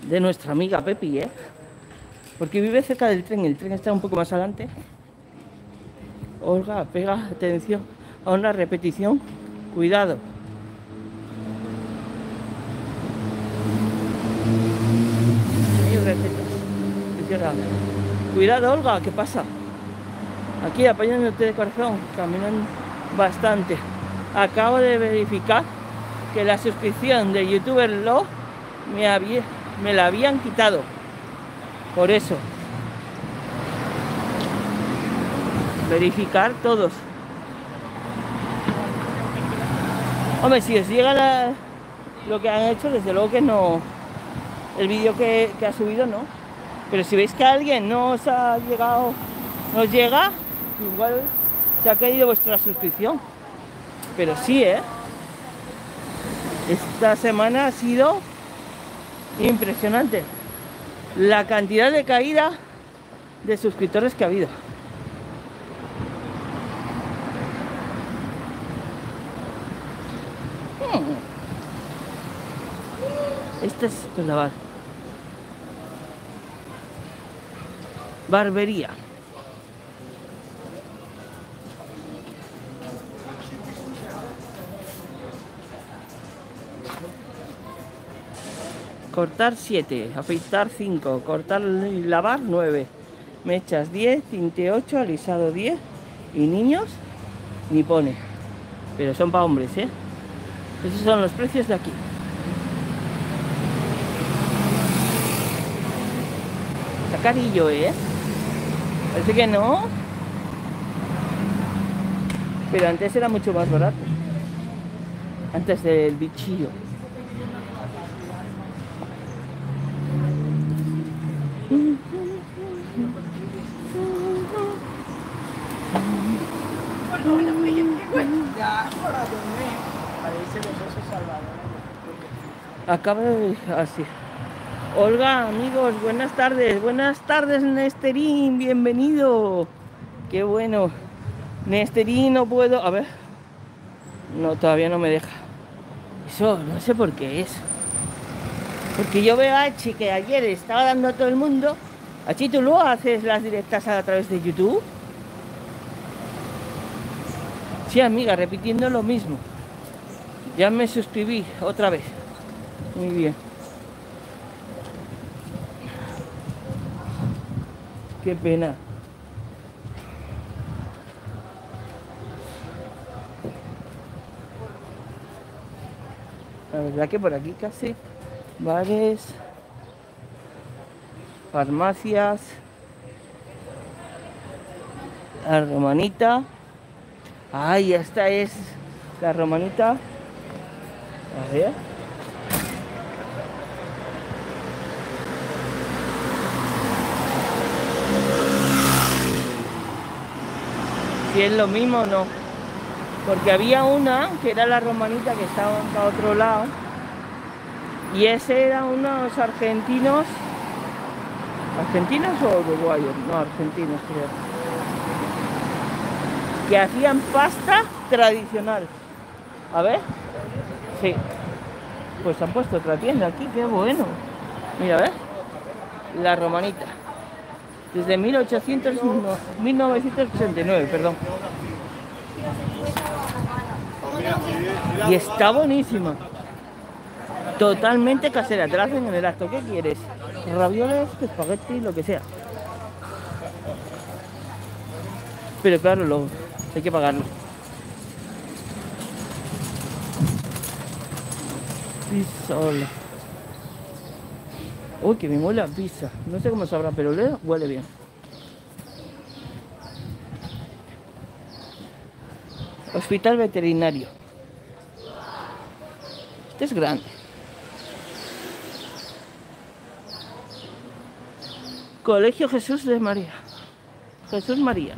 De nuestra amiga Pepi, ¿eh? Porque vive cerca del tren, el tren está un poco más adelante. Olga, pega atención a una repetición. Cuidado. Cuidado, Olga, ¿qué pasa? Aquí apañándote de corazón, caminan bastante. Acabo de verificar que la suscripción de YouTuber Lo me la habían quitado. Por eso. Verificar todos. Hombre, si os llega lo que han hecho, desde luego que no. El vídeo que, ha subido, no. Pero si veis que alguien no os ha llegado, no os llega, igual se ha caído vuestra suscripción. Pero sí, ¿eh? Esta semana ha sido impresionante. La cantidad de caída de suscriptores que ha habido. Esta es la bar. Barbería. Cortar 7, afeitar 5, cortar y lavar 9, mechas 10, tinte 8, alisado 10 y niños ni pone. Pero son para hombres, ¿eh? Esos son los precios de aquí. Está carillo, ¿eh? Parece que no. Pero antes era mucho más barato. Antes del bichillo. Acaba de... Así. Olga, amigos, buenas tardes. Buenas tardes, Nesterín. Bienvenido. Qué bueno. Nesterín, no puedo... A ver. No, todavía no me deja. Eso, no sé por qué es. Porque yo veo a H que ayer estaba dando a todo el mundo. H, ¿tú luego haces las directas a través de YouTube? Sí, amiga, repitiendo lo mismo. Ya me suscribí otra vez. Muy bien. Qué pena. La verdad que por aquí casi bares, farmacias, la romanita. Ay, esta es la romanita. A ver. Si es lo mismo o no. Porque había una que era la romanita que estaba para otro lado. Y ese eran unos argentinos. ¿Argentinos o uruguayos? No, argentinos creo. Que hacían pasta tradicional. A ver. Sí. Pues han puesto otra tienda aquí, qué bueno. Mira, a ver. La romanita. Desde 1800, no, 1989, perdón. Y está buenísima. Totalmente casera, te la hacen en el acto. ¿Qué quieres? Ravioles, espagueti, lo que sea. Pero claro, lo, hay que pagarlo. Pizza, Uy, que me mola pizza. No sé cómo sabrá, pero le huele bien. Hospital veterinario. Este es grande. Colegio Jesús de María. Jesús María.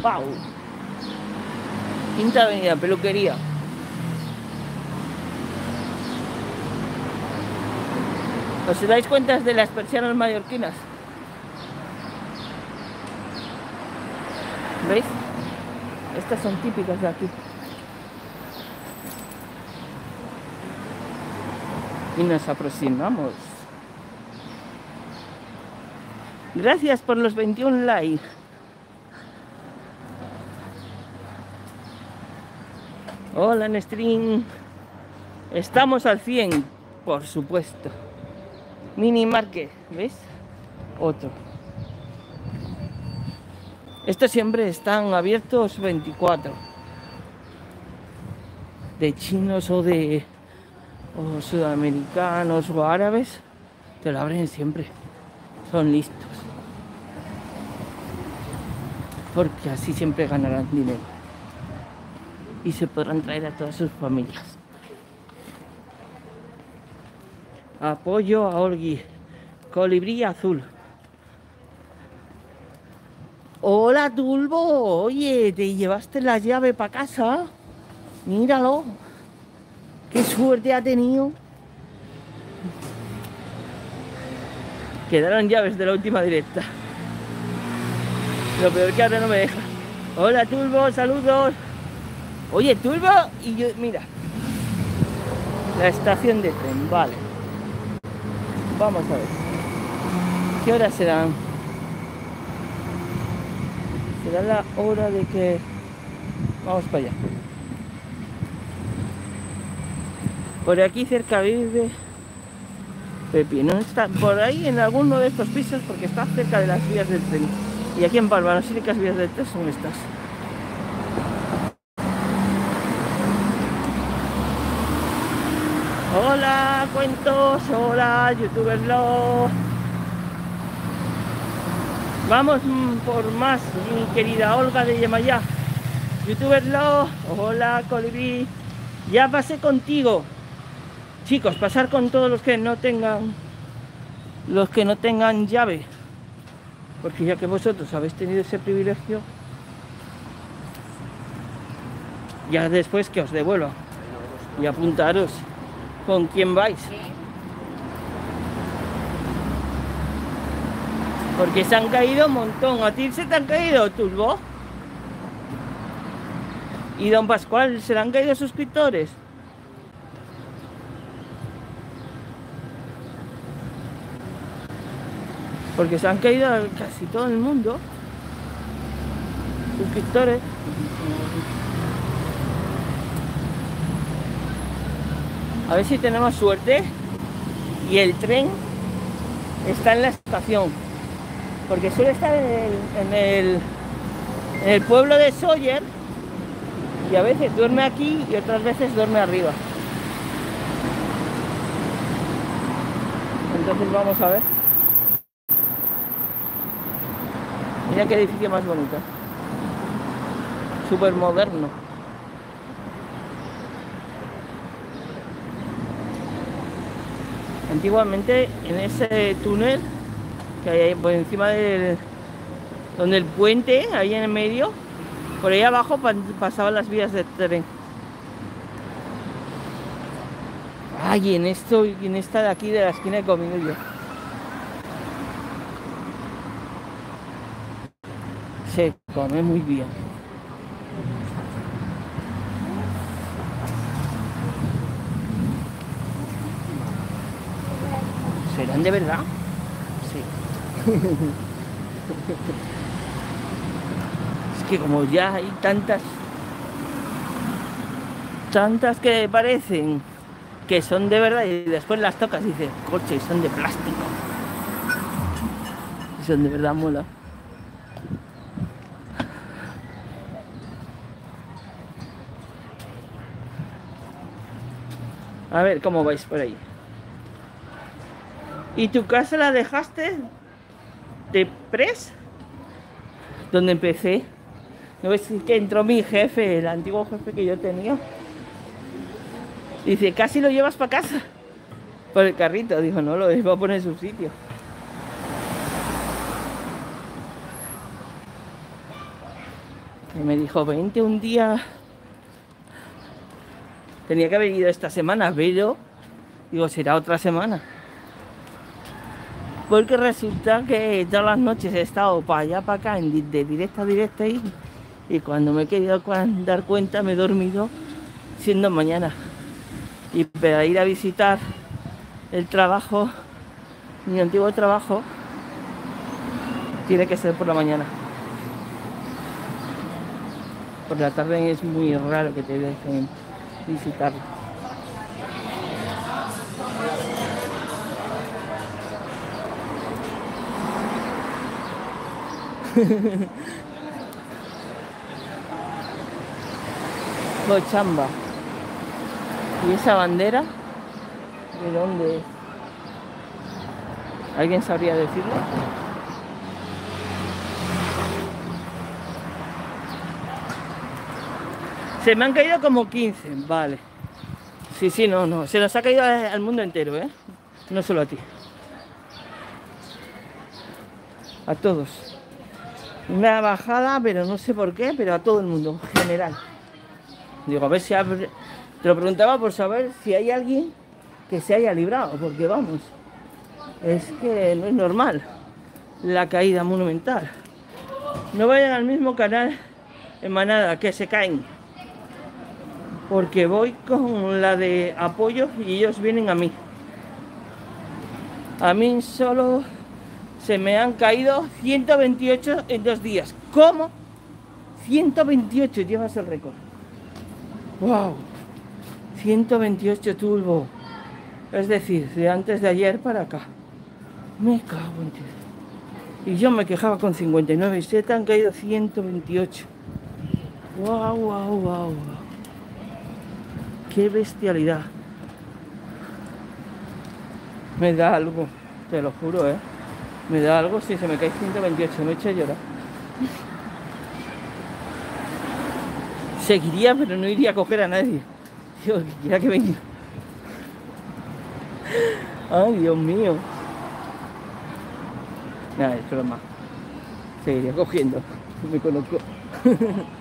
Pau. Quinta Avenida, peluquería. ¿Os dais cuenta de las persianas mallorquinas? ¿Veis? Estas son típicas de aquí. Y nos aproximamos. Gracias por los 21 likes. Hola, Nestrin. Estamos al 100, por supuesto. Mini Market, ¿ves? Otro. Estos siempre están abiertos 24. De chinos o de o sudamericanos o árabes, te lo abren siempre. Son listos. Porque así siempre ganarán dinero. Y se podrán traer a todas sus familias. Apoyo a Olgi. Colibrí azul. Hola, Tulbo. Oye, ¿te llevaste la llave para casa? Míralo. Qué suerte ha tenido. Quedaron llaves de la última directa. Lo peor que ahora no me deja. Hola, Tulbo, saludos. Oye, Tulbo, y yo, mira. La estación de tren, vale. Vamos a ver. ¿Qué horas serán? Será la hora de que... Vamos para allá. Por aquí cerca vive Pepi. No está por ahí en alguno de estos pisos porque está cerca de las vías del tren. Y aquí en Palma, las únicas vías del tren son estas. Hola, cuentos, hola, youtubers lo. Vamos mm, por más, mi querida Olga de Yemayá. Youtubers lo, hola, colibrí. Ya pasé contigo. Chicos, pasar con todos los que no tengan los que no tengan llave. Porque ya que vosotros habéis tenido ese privilegio, ya después que os devuelva y apuntaros. con quién vais. Porque se han caído un montón. ¿A ti se te han caído, Turbo? ¿Y don Pascual, se le han caído suscriptores? Porque se han caído casi todo el mundo. Suscriptores. A ver si tenemos suerte. Y el tren está en la estación. Porque suele estar en el, en el pueblo de Sawyer. Y a veces duerme aquí y otras veces duerme arriba. Entonces vamos a ver. Qué edificio más bonito. Súper moderno. Antiguamente en ese túnel que hay ahí por encima del donde el puente, ahí en el medio, por ahí abajo pa- pasaban las vías de tren. Ay, en esto, en esta de aquí de la esquina he comido yo. Se come muy bien. ¿Serán de verdad? Sí. es que como ya hay tantas, tantas que parecen que son de verdad y después las tocas y dices, coche, son de plástico. Y son de verdad mola. A ver cómo vais por ahí. ¿Y tu casa la dejaste de pres? Donde empecé. ¿No ves que entró mi jefe, el antiguo jefe que yo tenía? Dice, casi lo llevas para casa. Por el carrito. Dijo, no, lo iba a poner en su sitio. Me dijo, vente un día. Tenía que haber ido esta semana, pero digo, será otra semana. Porque resulta que todas las noches he estado para allá, para acá, en de directa a directa y, y cuando me he querido dar cuenta me he dormido siendo mañana. Y para ir a visitar el trabajo, mi antiguo trabajo, tiene que ser por la mañana. Por la tarde es muy raro que te dejen visitar. Cochamba. ¿Y esa bandera? ¿De dónde? ¿Alguien sabría decirlo? Se me han caído como 15, vale. Sí, sí, no, no. Se nos ha caído al mundo entero, ¿eh? No solo a ti. A todos. Una bajada, pero no sé por qué, pero a todo el mundo, en general. Digo, a ver si abre... Te lo preguntaba por saber si hay alguien que se haya librado, porque vamos, es que no es normal la caída monumental. No vayan al mismo canal en manada, que se caen. Porque voy con la de apoyo y ellos vienen a mí. A mí solo se me han caído 128 en dos días. ¿Cómo? 128 llevas el récord. ¡Wow! 128 turbo. Es decir, de antes de ayer para acá. Me cago en Dios. Y yo me quejaba con 59 y se han caído 128. ¡Wow, wow, wow! ¡Qué bestialidad! Me da algo, te lo juro, ¿eh? Me da algo si se me cae 128, me echo a llorar. Seguiría, pero no iría a coger a nadie. Que quiera que venga. Ay, Dios mío. Nada, es broma. Seguiría cogiendo. Me conozco.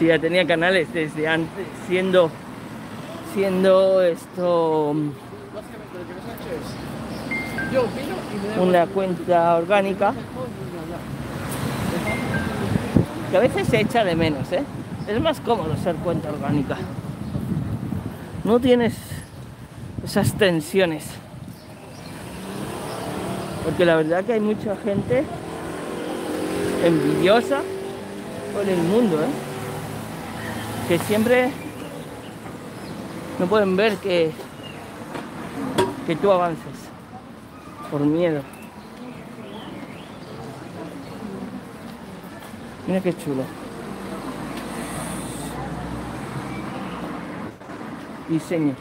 Sí, ya tenía canales desde antes, siendo siendo esto una cuenta orgánica que a veces se echa de menos, ¿eh? Es más cómodo ser cuenta orgánica. No tienes esas tensiones. Porque la verdad que hay mucha gente envidiosa por el mundo, ¿eh? Que siempre no pueden ver que, que tú avances por miedo. Mira qué chulo. Diseño.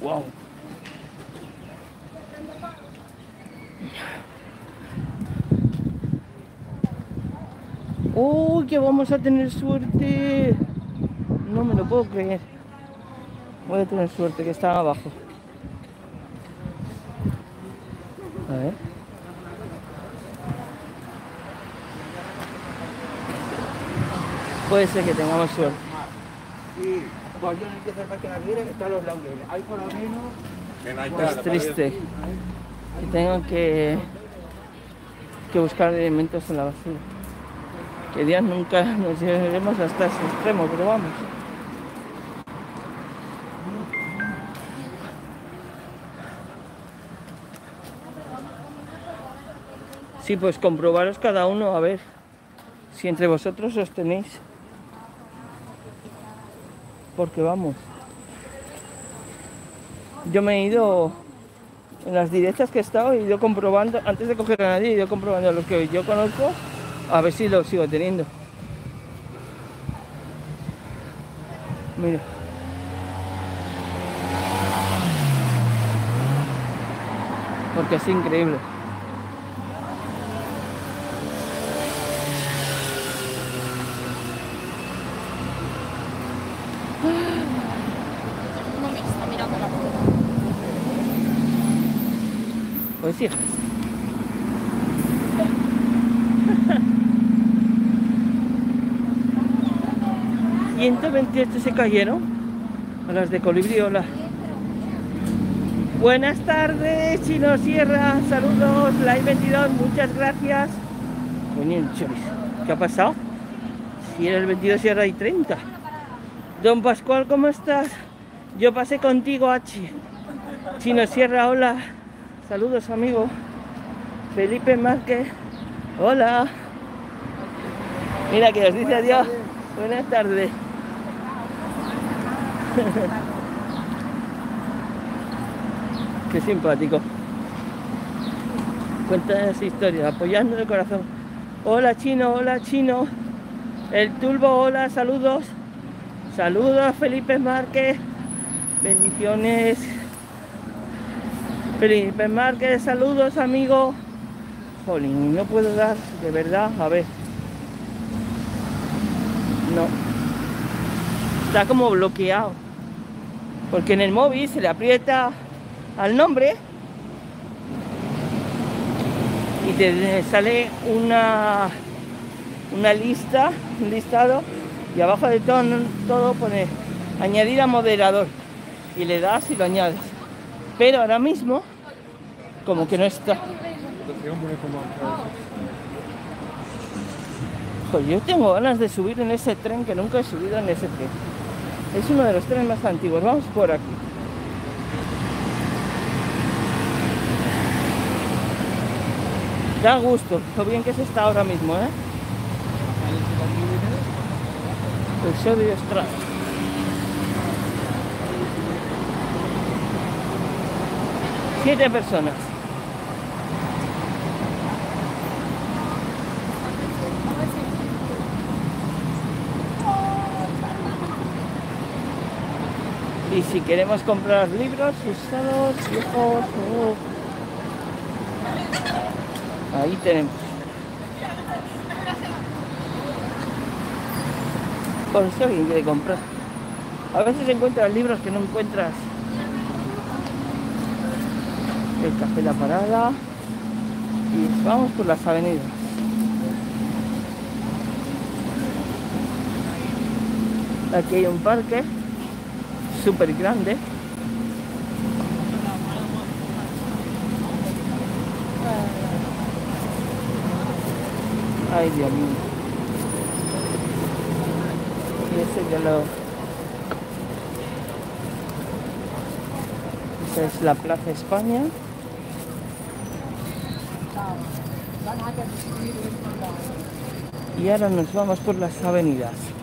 Wow. ¡Uy, que vamos a tener suerte! No me lo puedo creer. Voy a tener suerte que están abajo. A ver. Puede ser que tengamos suerte. Y cuando yo no empiezo a hacer que la mire, están los laureles. Hay por lo menos Es triste que tengan que, que buscar elementos en la basura. Que Dios nunca nos lleguemos hasta ese extremo, pero vamos. Sí, pues comprobaros cada uno a ver si entre vosotros os tenéis. Porque vamos. Yo me he ido en las directas que he estado, he ido comprobando, antes de coger a nadie, he ido comprobando a los que yo conozco, a ver si los sigo teniendo. Mira. Porque es increíble. No me está mirando la foto. Pues sí. 128 se cayeron a las de Colibriola. Buenas tardes, Chino Sierra. Saludos, Live 22. Muchas gracias. ¿Qué ha pasado? Si era el 22 y ahora hay 30. Don Pascual, ¿cómo estás? Yo pasé contigo, H. Chino Sierra, hola. Saludos, amigo. Felipe Márquez, hola. Mira que os dice adiós. Buenas tardes. Qué simpático. Cuenta esa historia, apoyando de corazón. Hola chino, hola chino. El Tulbo, hola, saludos. Saludos Felipe Márquez. Bendiciones. Felipe Márquez, saludos amigo. Jolín, no puedo dar, de verdad, a ver. No. Está como bloqueado. Porque en el móvil se le aprieta al nombre y te sale una una lista, un listado y abajo de todo, todo pone añadir a moderador y le das y lo añades. Pero ahora mismo como que no está. Joder, yo tengo ganas de subir en ese tren que nunca he subido en ese tren. Es uno de los trenes más antiguos. Vamos por aquí. Da gusto, lo bien que se está ahora mismo, ¿eh? El show de. Siete personas. Si queremos comprar libros usados, viejos, oh. ahí tenemos. Por si alguien quiere comprar. A veces encuentras libros que no encuentras. El café La Parada. Y vamos por las avenidas. Aquí hay un parque súper grande. Ay, Dios mío. Y ese ya lo... Es la Plaza España. Y ahora nos vamos por las avenidas.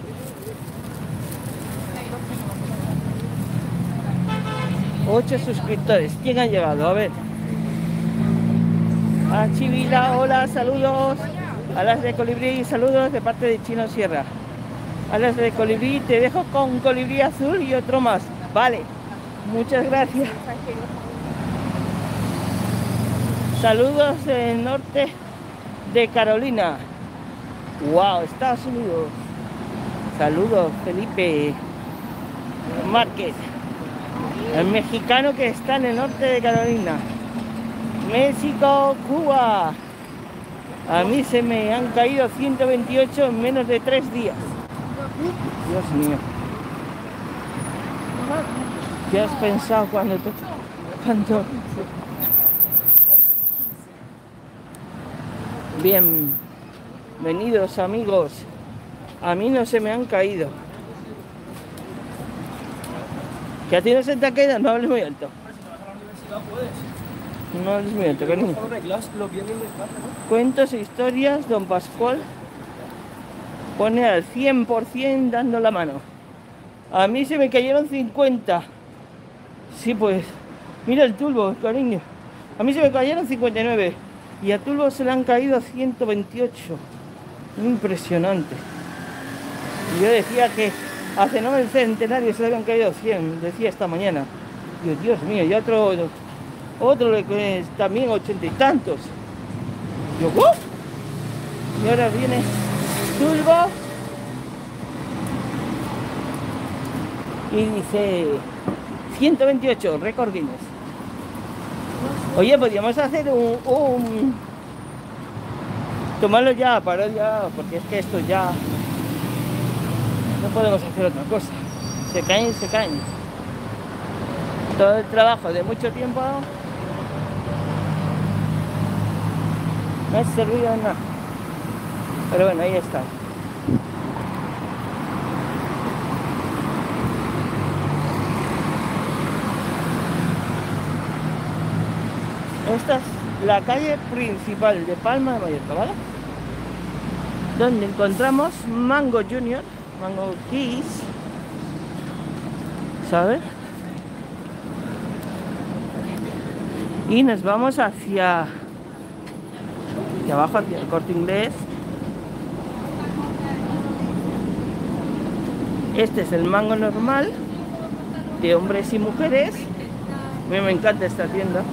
Ocho suscriptores. ¿Quién ha llegado? A ver. A Chivila, hola, saludos. A las de Colibrí, saludos de parte de Chino Sierra. A las de Colibrí, te dejo con Colibrí Azul y otro más. Vale. Muchas gracias. Saludos del norte de Carolina. Wow, Estados Unidos. Saludos, Felipe Márquez. El mexicano que está en el norte de Carolina. México, Cuba. A mí se me han caído 128 en menos de tres días. Dios mío. ¿Qué has pensado cuando te... cuando... Bienvenidos amigos. A mí no se me han caído. ¿Que a ti no se te ha? No hables muy alto. No hables muy alto, cariño. Cuentos e historias, don Pascual pone al 100% dando la mano. A mí se me cayeron 50. Sí, pues. Mira el tulbo, cariño. A mí se me cayeron 59. Y a Tulbo se le han caído 128. Impresionante. Yo decía que hace no el centenario se habían caído 100, decía esta mañana. Dios, Dios mío, y otro, otro también ochenta y tantos. Yo, ¡oh! Y ahora viene Tulbo y dice 128, récord Guinness. Oye, podríamos hacer un, un- Tomarlo ya, parar ya, porque es que esto ya... No podemos hacer otra cosa. Se caen, se caen. Todo el trabajo de mucho tiempo no ha servido nada. Pero bueno, ahí está. Esta es la calle principal de Palma de Mallorca, ¿vale? Donde encontramos Mango Junior, Mango Keys, ¿sabes? Y nos vamos hacia, hacia abajo, hacia el corte inglés. Este es el mango normal de hombres y mujeres. A mí me encanta esta tienda.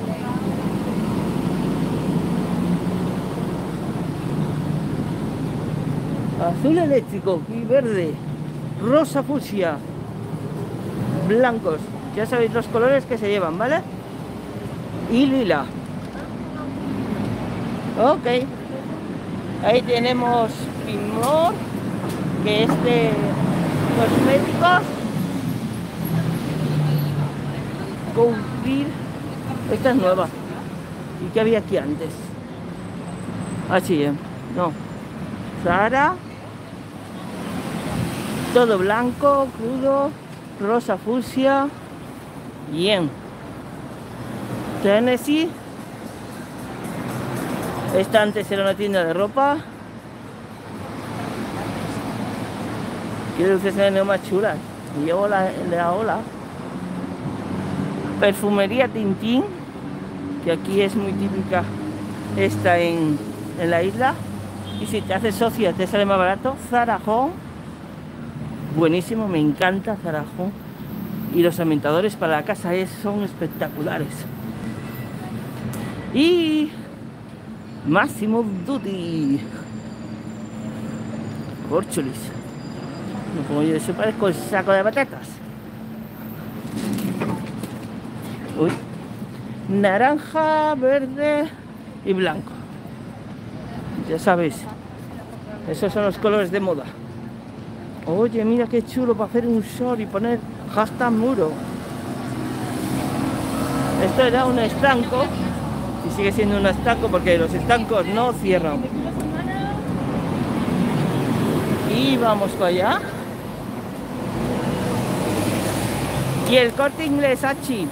Azul eléctrico y verde, rosa fucsia, blancos. Ya sabéis los colores que se llevan, ¿vale? Y lila. Ok. Ahí tenemos Primor, que es de cosméticos. Courir. Esta es nueva. ¿Y qué había aquí antes? Ah, sí, ¿eh? No. Sara. Todo blanco, crudo, rosa fucsia. Bien. Tennessee. Esta antes era una tienda de ropa. Qué luces de más chulas. Llevo la, la ola. Perfumería Tintín, que aquí es muy típica esta en, en la isla. Y si te haces socia te sale más barato. Zarajón. Buenísimo, me encanta Zarajón. Y los ambientadores para la casa es, son espectaculares. Y Máximo Duty. Corcholis. No, como yo eso parezco el saco de patatas. Uy. Naranja, verde y blanco. Ya sabéis. Esos son los colores de moda. Oye, mira qué chulo para hacer un short y poner hashtag muro. Esto era un estanco y sigue siendo un estanco porque los estancos no cierran. Y vamos para allá. Y el corte inglés Hachi,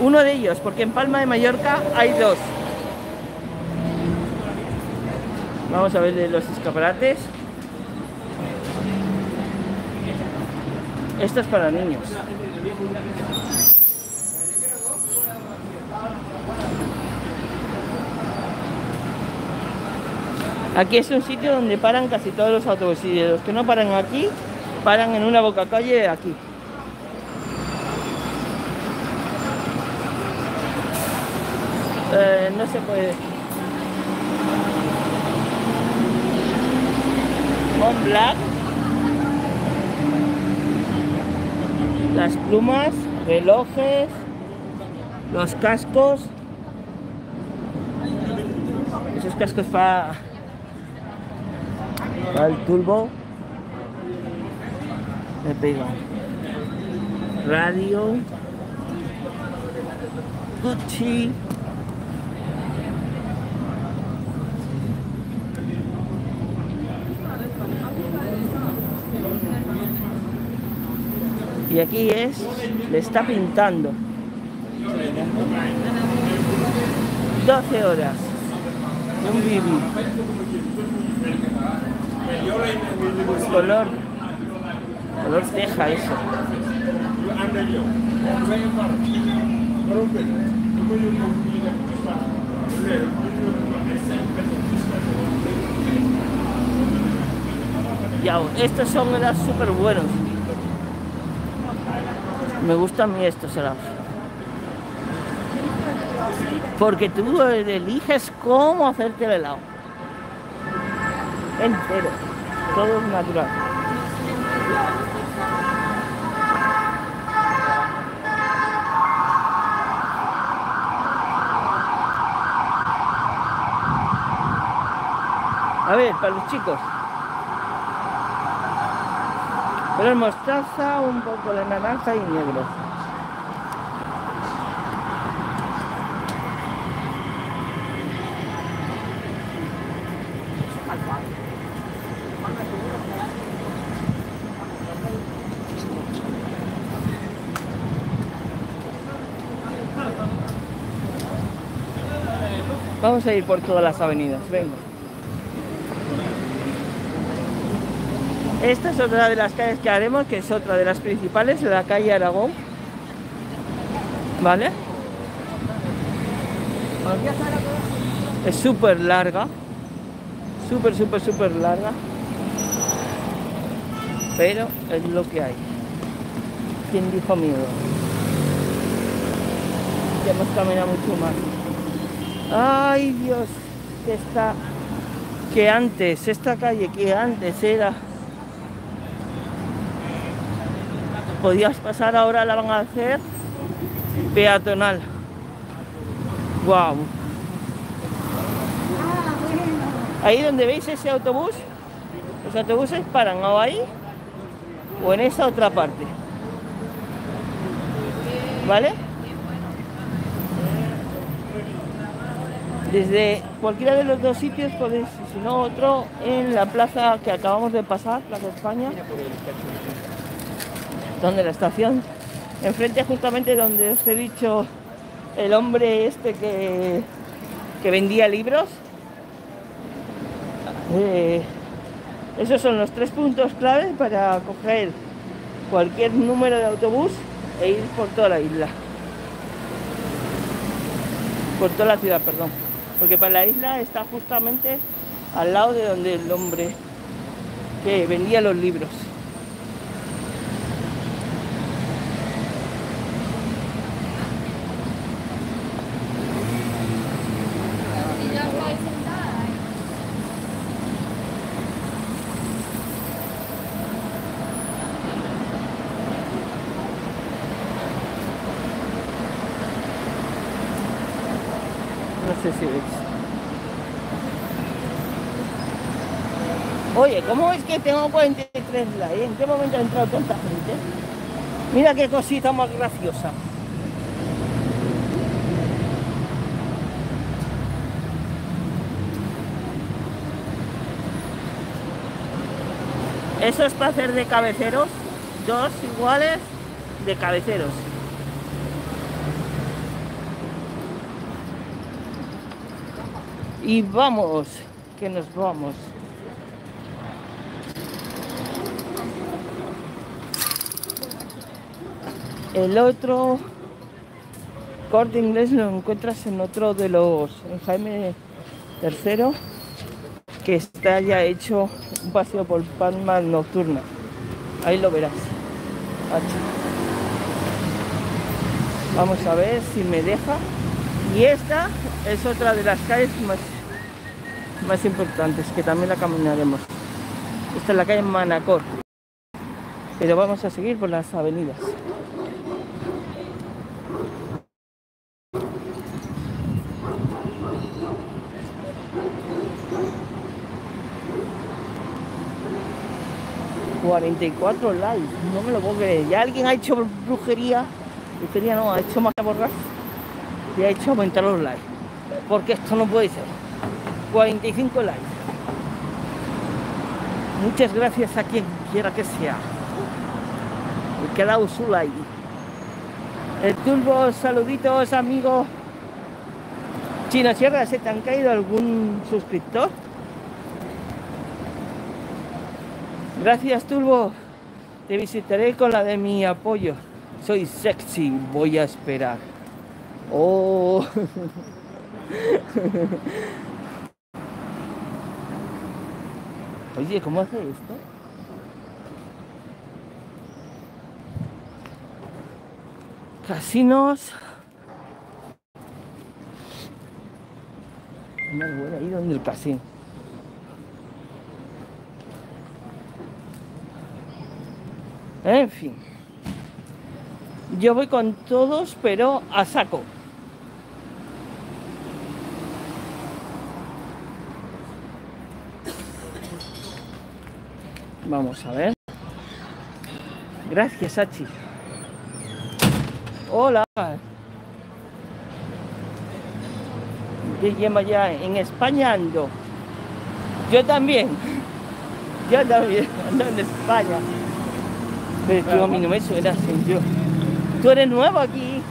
uno de ellos, porque en Palma de Mallorca hay dos. Vamos a ver los escaparates. Esto es para niños. Aquí es un sitio donde paran casi todos los autobuses y los que no paran aquí, paran en una boca calle aquí. Eh, no se puede. Mon Black. Las plumas, relojes, los cascos. Esos cascos para, para el turbo. Me pega. Radio. Gucci. Y aquí es, le está pintando. 12 horas. de Un bibi. Color. Color teja eso. Ya, estos son las súper buenos. Me gusta a mí estos helados. Porque tú eliges cómo hacerte el helado. Entero. Todo natural. A ver, para los chicos. Color mostaza, un poco de naranja y negro. Vamos a ir por todas las avenidas, venga. Esta es otra de las calles que haremos, que es otra de las principales, la calle Aragón. ¿Vale? Es súper larga. Súper, súper, súper larga. Pero es lo que hay. ¿Quién dijo miedo? Ya hemos caminado mucho más. Ay Dios, que está que antes, esta calle que antes era podías pasar ahora la van a hacer peatonal. Wow. Ahí donde veis ese autobús, los autobuses paran o ahí o en esa otra parte. ¿Vale? Desde cualquiera de los dos sitios podéis, si no otro, en la plaza que acabamos de pasar, Plaza España, donde la estación, enfrente justamente donde os he dicho el hombre este que, que vendía libros. Eh, esos son los tres puntos claves para coger cualquier número de autobús e ir por toda la isla. Por toda la ciudad, perdón. Porque para la isla está justamente al lado de donde el hombre que vendía los libros. No sé si veis. Oye, ¿cómo es que tengo 43 likes? ¿En qué momento ha entrado tanta gente? Mira qué cosita más graciosa. Eso es para hacer de cabeceros, dos iguales de cabeceros. Y vamos, que nos vamos. El otro corte inglés lo encuentras en otro de los, en Jaime III, que está ya hecho un paseo por Palma nocturna. Ahí lo verás. Vamos a ver si me deja. Y esta es otra de las calles más, más importantes, que también la caminaremos. Esta es la calle Manacor. Pero vamos a seguir por las avenidas. ...44 likes... ...no me lo puedo creer... ...ya alguien ha hecho brujería... ...brujería no, ha hecho más borrar... ...y ha hecho aumentar los likes... ...porque esto no puede ser... ...45 likes... ...muchas gracias a quien quiera que sea... ...el que ha dado su like... ...el turbo, saluditos amigos... Chino Sierra, ¿se te han caído algún suscriptor? Gracias, Turbo. Te visitaré con la de mi apoyo. Soy sexy, voy a esperar. Oh. Oye, ¿cómo hace esto? Casinos. Una buena ahí donde el casino. En fin. Yo voy con todos, pero a saco. Vamos a ver. Gracias, Hachi. Hola. Lleva ya en España ando. Yo también. Yo también ando en España. Pero tú a mí no me suena así, yo. Tú eres nuevo aquí.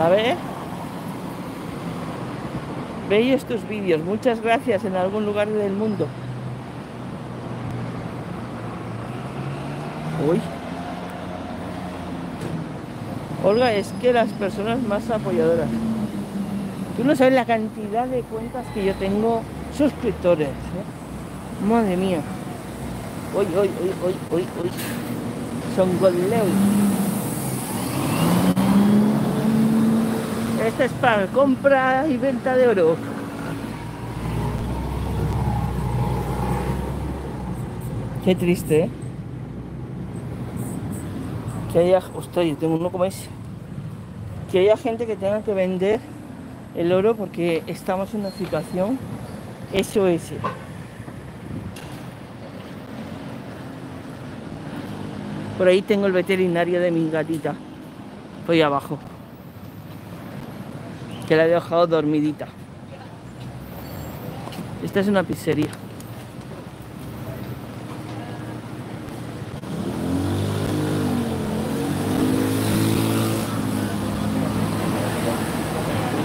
A ver. Veis estos vídeos. Muchas gracias en algún lugar del mundo. Uy. Olga, es que las personas más apoyadoras. Tú no sabes la cantidad de cuentas que yo tengo suscriptores. ¿eh? Madre mía. Uy, uy, uy, uy, uy, uy. Son goleos. Este es para compra y venta de oro. Qué triste, ¿eh? Que haya... Hostia, yo tengo uno como ese. Que haya gente que tenga que vender el oro porque estamos en una situación SOS. Por ahí tengo el veterinario de mi gatita. Voy abajo. Que la he dejado dormidita. Esta es una pizzería.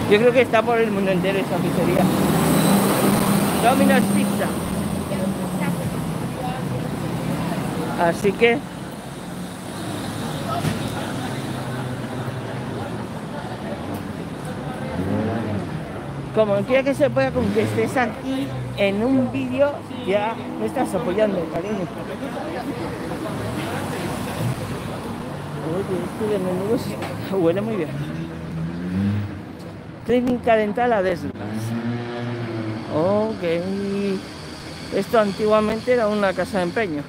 Yo creo que está por el mundo entero esa pizzería. Domino's Pizza. Así que como quiera que se pueda con que estés aquí en un vídeo ya me estás apoyando cariño. Oye, este de menudo huele muy bien. Clínica dental a Deslas Ok. Esto antiguamente era una casa de empeño.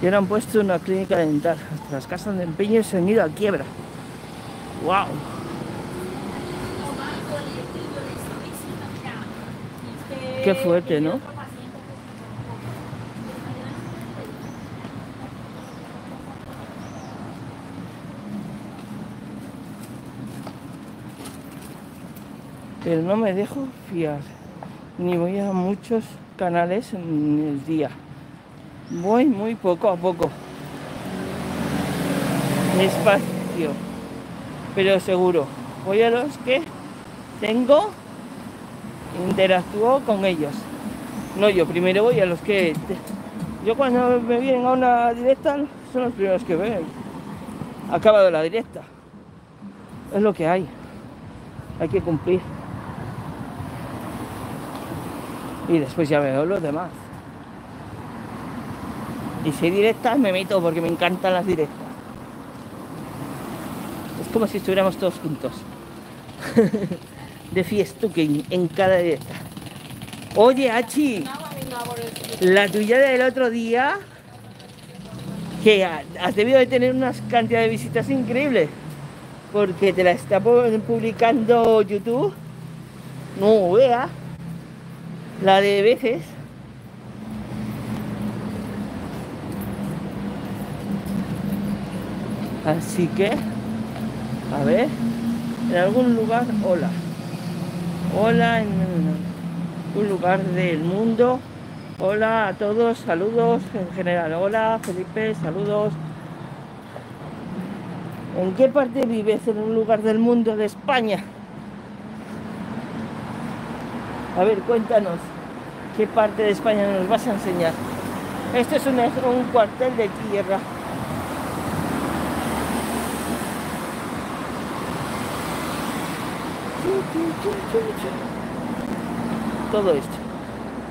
Y ahora han puesto una clínica dental. Las casas de empeño se han ido a quiebra. ¡Wow! Qué fuerte, ¿no? Pero no me dejo fiar, ni voy a muchos canales en el día. Voy muy poco a poco. Despacio, pero seguro. Voy a los que tengo, interactúo con ellos. No, yo primero voy a los que... Yo cuando me vienen a una directa son los primeros que. Ha acabado la directa. Es lo que hay. Hay que cumplir. Y después ya veo los demás. Y si hay directas me meto porque me encantan las directas. Es como si estuviéramos todos juntos. de fiestuking en cada directa. Oye, Achi, la tuya del otro día, que ha- has debido de tener unas cantidades de visitas increíbles, porque te la está pu- publicando YouTube. No, vea, la de veces. Así que, a ver, en algún lugar, hola. Hola en un lugar del mundo. Hola a todos, saludos en general. Hola Felipe, saludos. ¿En qué parte vives en un lugar del mundo de España? A ver, cuéntanos, ¿qué parte de España nos vas a enseñar? Este es un, cuartel de tierra. Todo esto.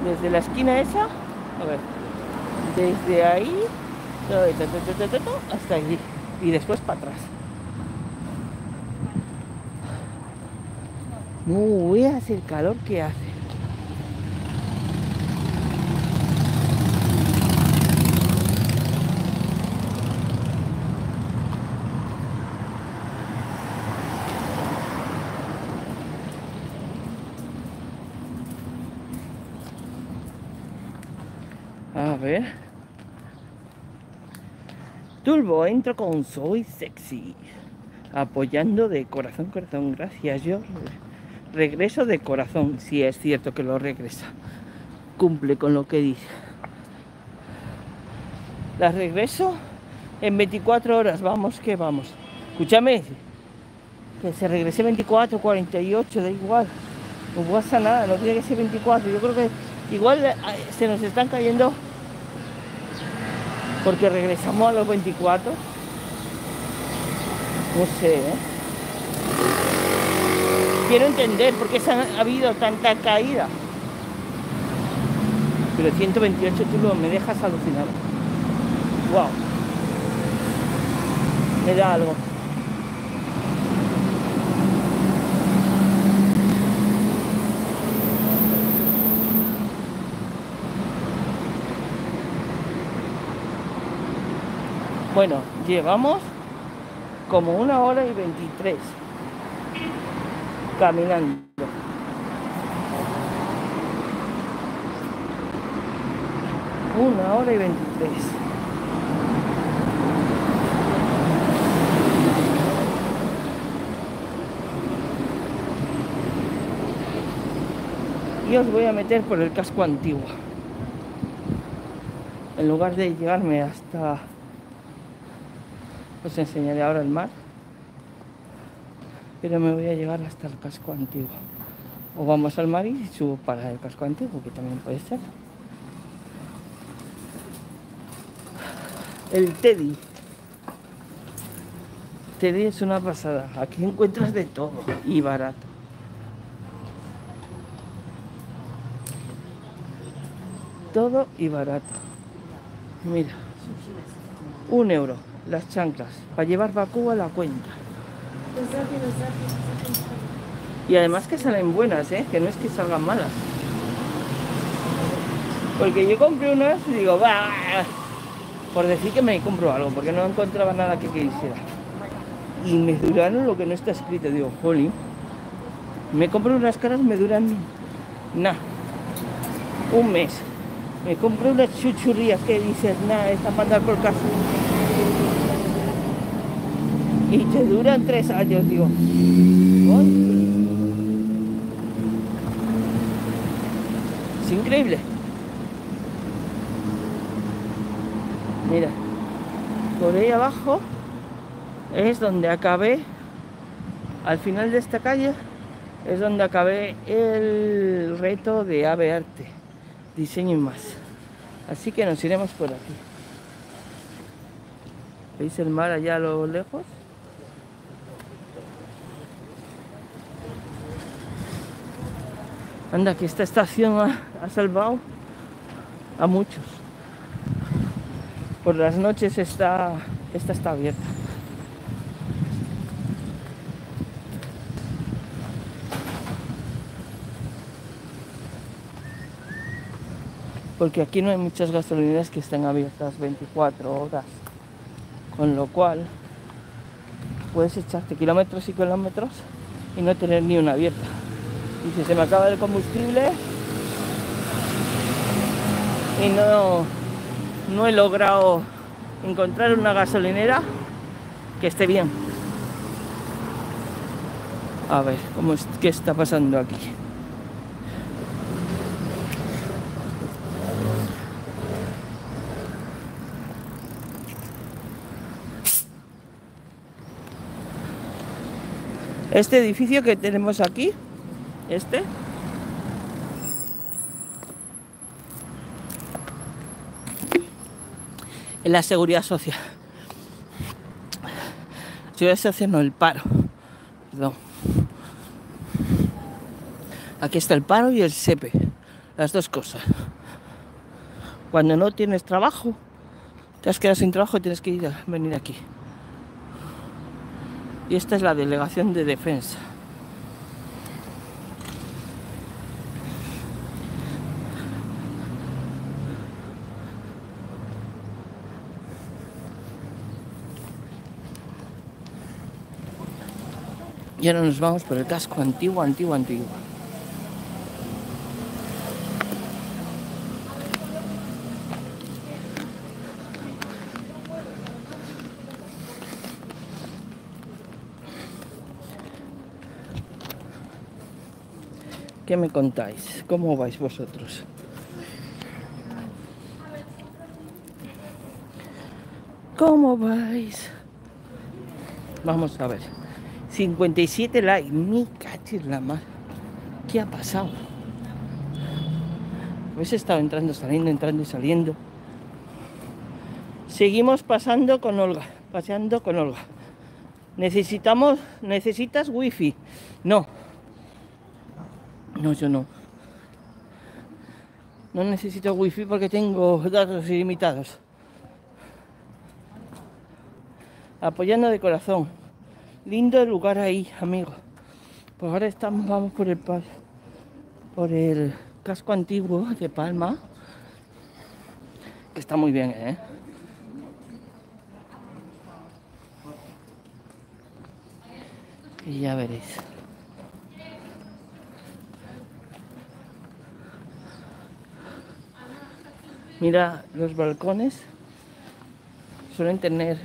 Desde la esquina esa, a ver, desde ahí, todo esto, to, to, to, to, to, hasta allí. Y después para atrás. No veas el calor que hace. A ver. Turbo, entro con Soy Sexy. Apoyando de corazón, corazón. Gracias. Yo regreso de corazón. Si es cierto que lo regresa. Cumple con lo que dice. La regreso en 24 horas. Vamos que vamos. Escúchame. Que se regrese 24, 48, da igual. No pasa nada, no tiene que ser 24. Yo creo que igual eh, se nos están cayendo porque regresamos a los 24. No sé, ¿eh? Quiero entender por qué se ha habido tanta caída. Pero 128 tú lo, me dejas alucinado. Wow. Me da algo. Bueno, llevamos como una hora y 23 caminando. Una hora y 23. Y os voy a meter por el casco antiguo. En lugar de llegarme hasta os enseñaré ahora el mar. Pero me voy a llegar hasta el casco antiguo. O vamos al mar y subo para el casco antiguo, que también puede ser. El Teddy. Teddy es una pasada. Aquí encuentras de todo y barato. Todo y barato. Mira, un euro las chanclas para llevar vacúo a la cuenta. Y además que salen buenas, ¿eh? que no es que salgan malas. Porque yo compré unas y digo, va, por decir que me compro algo, porque no encontraba nada que quisiera. Y me duraron lo que no está escrito. Digo, jolín, me compro unas caras, me duran nada. un mes. Me compré unas chuchurrías que dices, nada, esta para andar por. Y te duran tres años, digo. Es increíble. Mira, por ahí abajo es donde acabé, al final de esta calle, es donde acabé el reto de Ave Arte, diseño y más. Así que nos iremos por aquí. ¿Veis el mar allá a lo lejos? Anda, que esta estación ha, salvado a muchos. Por las noches está, esta está abierta. Porque aquí no hay muchas gasolineras que estén abiertas 24 horas. Con lo cual puedes echarte kilómetros y kilómetros y no tener ni una abierta. Y si se me acaba el combustible y no, no he logrado encontrar una gasolinera que esté bien. A ver, ¿cómo es, ¿qué está pasando aquí? Este edificio que tenemos aquí, este, es la seguridad social. Seguridad social no, el paro. Perdón. Aquí está el paro y el SEPE, las dos cosas. Cuando no tienes trabajo, te has quedado sin trabajo y tienes que ir a venir aquí. Y esta es la delegación de defensa. Y ahora nos vamos por el casco antiguo, antiguo, antiguo. ¿Qué me contáis? ¿Cómo vais vosotros? ¿Cómo vais? Vamos a ver. 57 likes. Mi cachis la mar. ¿Qué ha pasado? Habéis estado entrando, saliendo, entrando y saliendo. Seguimos pasando con Olga, paseando con Olga. Necesitamos, necesitas wifi. No. No, yo no. No necesito wifi porque tengo datos ilimitados. Apoyando de corazón. Lindo lugar ahí, amigo. Pues ahora estamos, vamos por el por el casco antiguo de Palma. Que está muy bien, ¿eh? Y ya veréis. Mira, los balcones suelen tener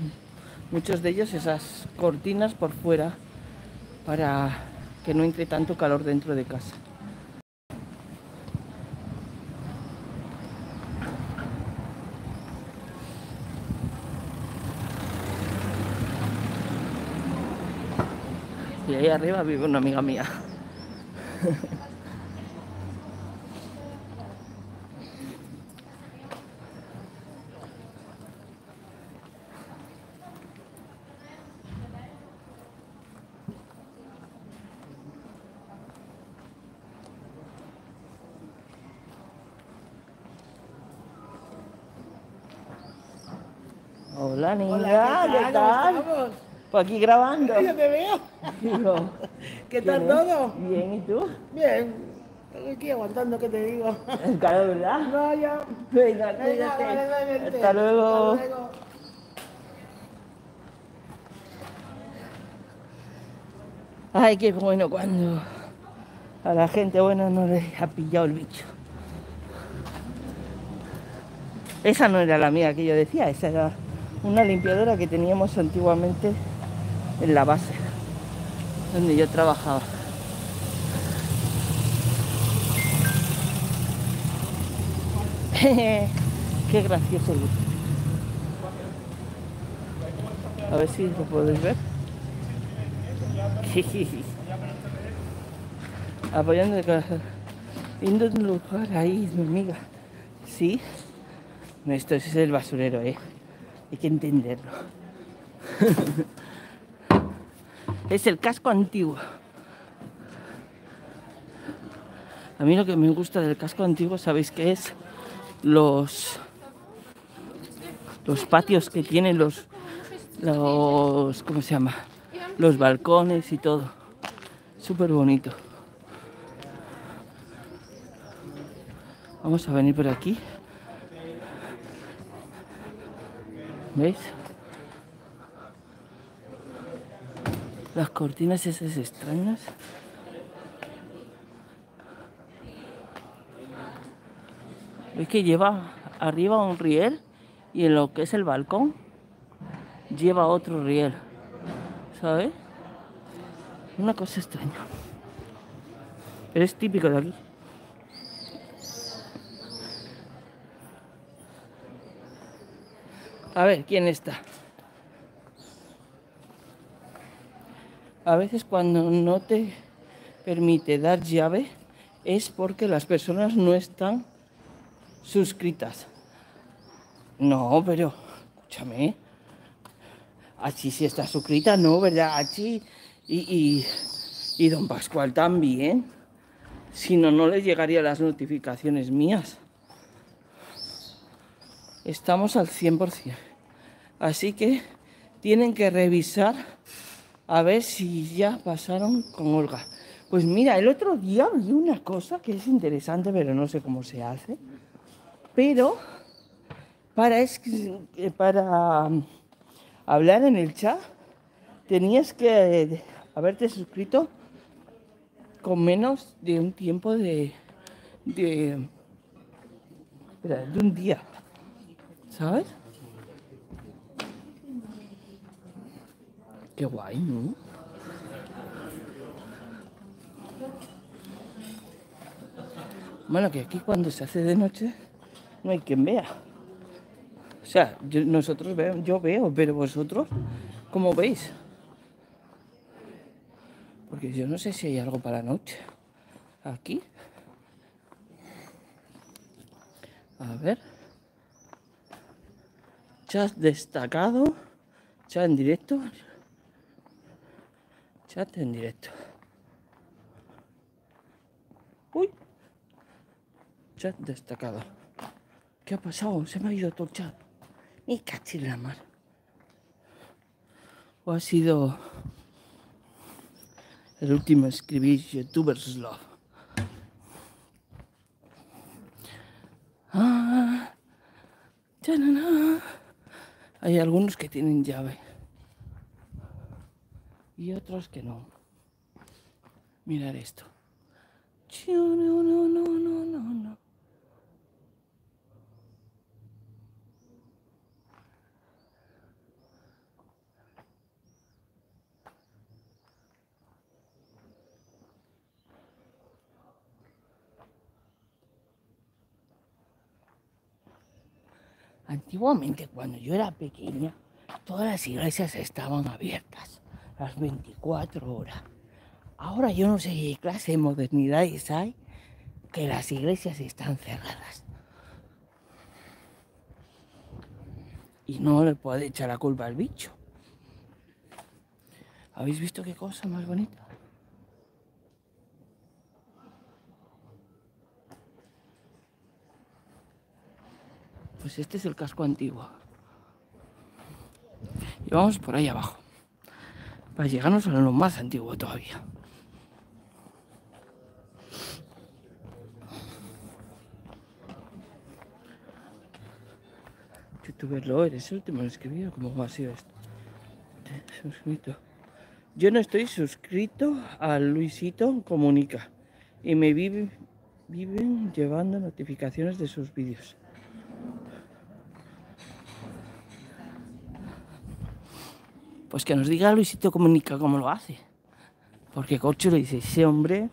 muchos de ellos esas cortinas por fuera para que no entre tanto calor dentro de casa. Y ahí arriba vive una amiga mía. Hola niña, ¿qué tal? Aquí grabando. Yo te veo. Digo, ¿Qué tal todo? Bien, ¿y tú? Bien. Estoy aquí aguantando, ¿qué te digo? Calor, ¿verdad? No, ya. Venga, Venga, cuídate. Hasta luego. Hasta luego. Ay, qué bueno cuando a la gente buena no le ha pillado el bicho. Esa no era la mía que yo decía, esa era una limpiadora que teníamos antiguamente en la base, donde yo trabajaba. Qué gracioso. A ver si lo podéis ver. Apoyando el corazón. Lindo lugar ahí, mi amiga. Sí. Esto es el basurero, eh. Hay que entenderlo. es el casco antiguo. A mí lo que me gusta del casco antiguo, ¿sabéis qué es? Los los patios que tienen los los ¿cómo se llama? Los balcones y todo. Súper bonito. Vamos a venir por aquí. ¿Veis? Las cortinas esas extrañas. ¿Veis que lleva arriba un riel y en lo que es el balcón lleva otro riel? ¿Sabes? Una cosa extraña. Es típico de aquí. A ver, ¿quién está? A veces cuando no te permite dar llave es porque las personas no están suscritas. No, pero escúchame. Achi sí está suscrita, no, ¿verdad? Achi y, y, y don Pascual también. Si no, no les llegarían las notificaciones mías. Estamos al 100%. Así que tienen que revisar a ver si ya pasaron con Olga. Pues mira, el otro día vi una cosa que es interesante, pero no sé cómo se hace. Pero para, es- eh, para um, hablar en el chat tenías que haberte suscrito con menos de un tiempo de, de, de un día. ¿Sabes? Qué guay, ¿no? Bueno, que aquí cuando se hace de noche no hay quien vea. O sea, nosotros veo, yo veo, pero vosotros, ¿cómo veis? Porque yo no sé si hay algo para la noche. Aquí. A ver. Chat destacado. Chat en directo. Chat en directo. Uy. Chat destacado. ¿Qué ha pasado? Se me ha ido todo el chat. Ni cachis la mar. O ha sido el último escribir YouTubers Love. Ah, chanana. Hay algunos que tienen llave y otros que no. Mirad esto. Antiguamente, cuando yo era pequeña, todas las iglesias estaban abiertas, las 24 horas. Ahora yo no sé qué clase de modernidades hay que las iglesias están cerradas. Y no le puede echar la culpa al bicho. ¿Habéis visto qué cosa más bonita? Pues este es el casco antiguo. Y vamos por ahí abajo. Para llegarnos a lo más antiguo todavía. Youtuber lo eres, el último en escribir, ¿cómo ha sido esto? Suscrito. Yo no estoy suscrito a Luisito Comunica y me vive- viven llevando notificaciones de sus vídeos. Pues que nos diga Luisito Comunica cómo lo hace. Porque Corcho le dice, ese hombre...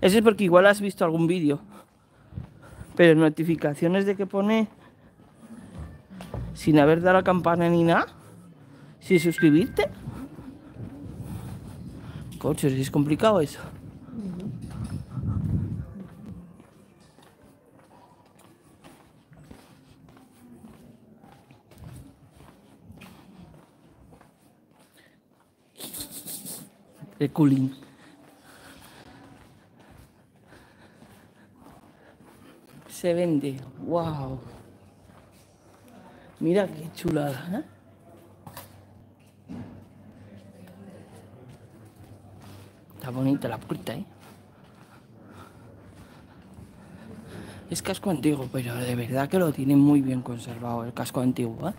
Eso es porque igual has visto algún vídeo. Pero notificaciones de que pone sin haber dado la campana ni nada, sin suscribirte. Corcho, si es complicado eso. De cooling. Se vende. Wow. Mira qué chulada, ¿eh? Está bonita la puerta, ¿eh? Es casco antiguo, pero de verdad que lo tiene muy bien conservado el casco antiguo, ¿eh?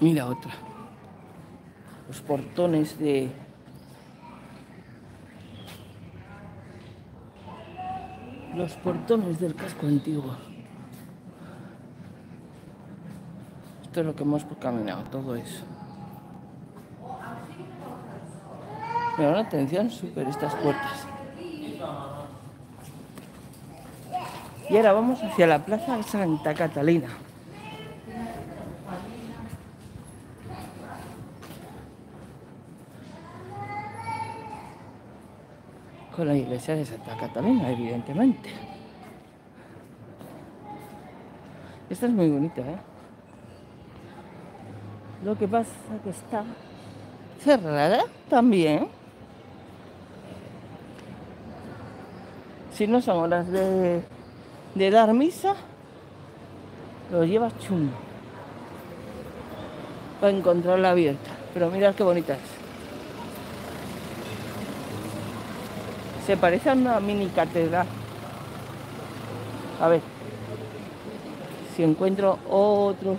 Mira otra. Los portones de... Los portones del casco antiguo. Esto es lo que hemos caminado, todo eso. Me da atención súper estas puertas. Y ahora vamos hacia la plaza Santa Catalina. con la iglesia de Santa Catalina, evidentemente. Esta es muy bonita, ¿eh? Lo que pasa que está cerrada también. Si no son horas de, de dar misa, lo llevas chungo para encontrarla abierta. Pero mirad qué bonita es. Se parece a una mini catedral. A ver. Si encuentro otra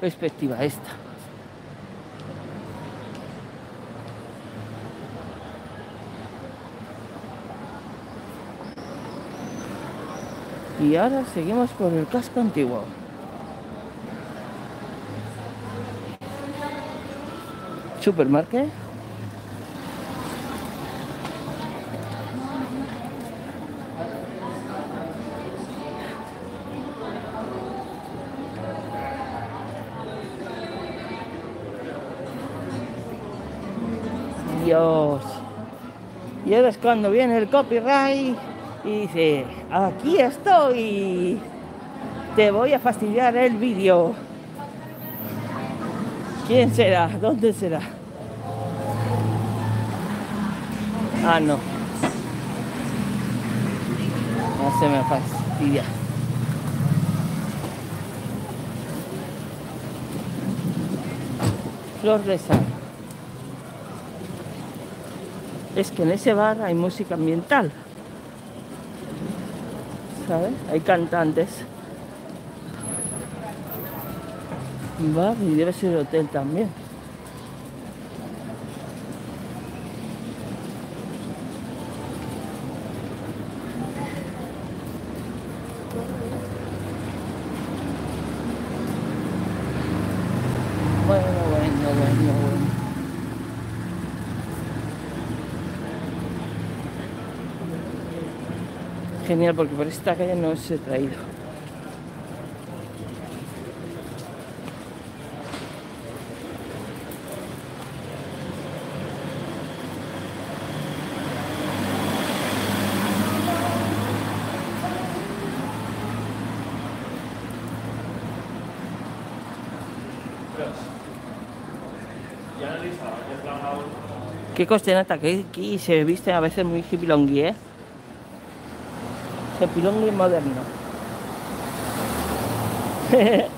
perspectiva, esta. Y ahora seguimos por el casco antiguo. Supermarket. Dios. Y ahora es cuando viene el copyright y dice, aquí estoy. Te voy a fastidiar el vídeo. ¿Quién será? ¿Dónde será? Ah, no. No se me fastidia. Flor de sal. Es que en ese bar hay música ambiental. Hay cantantes. Bar y debe ser hotel también. Bueno, bueno, bueno, bueno. Genial, porque por esta calle no os he traído. Qué costenata que aquí se viste a veces muy hipilongui, ¿eh? Hipilongui moderno.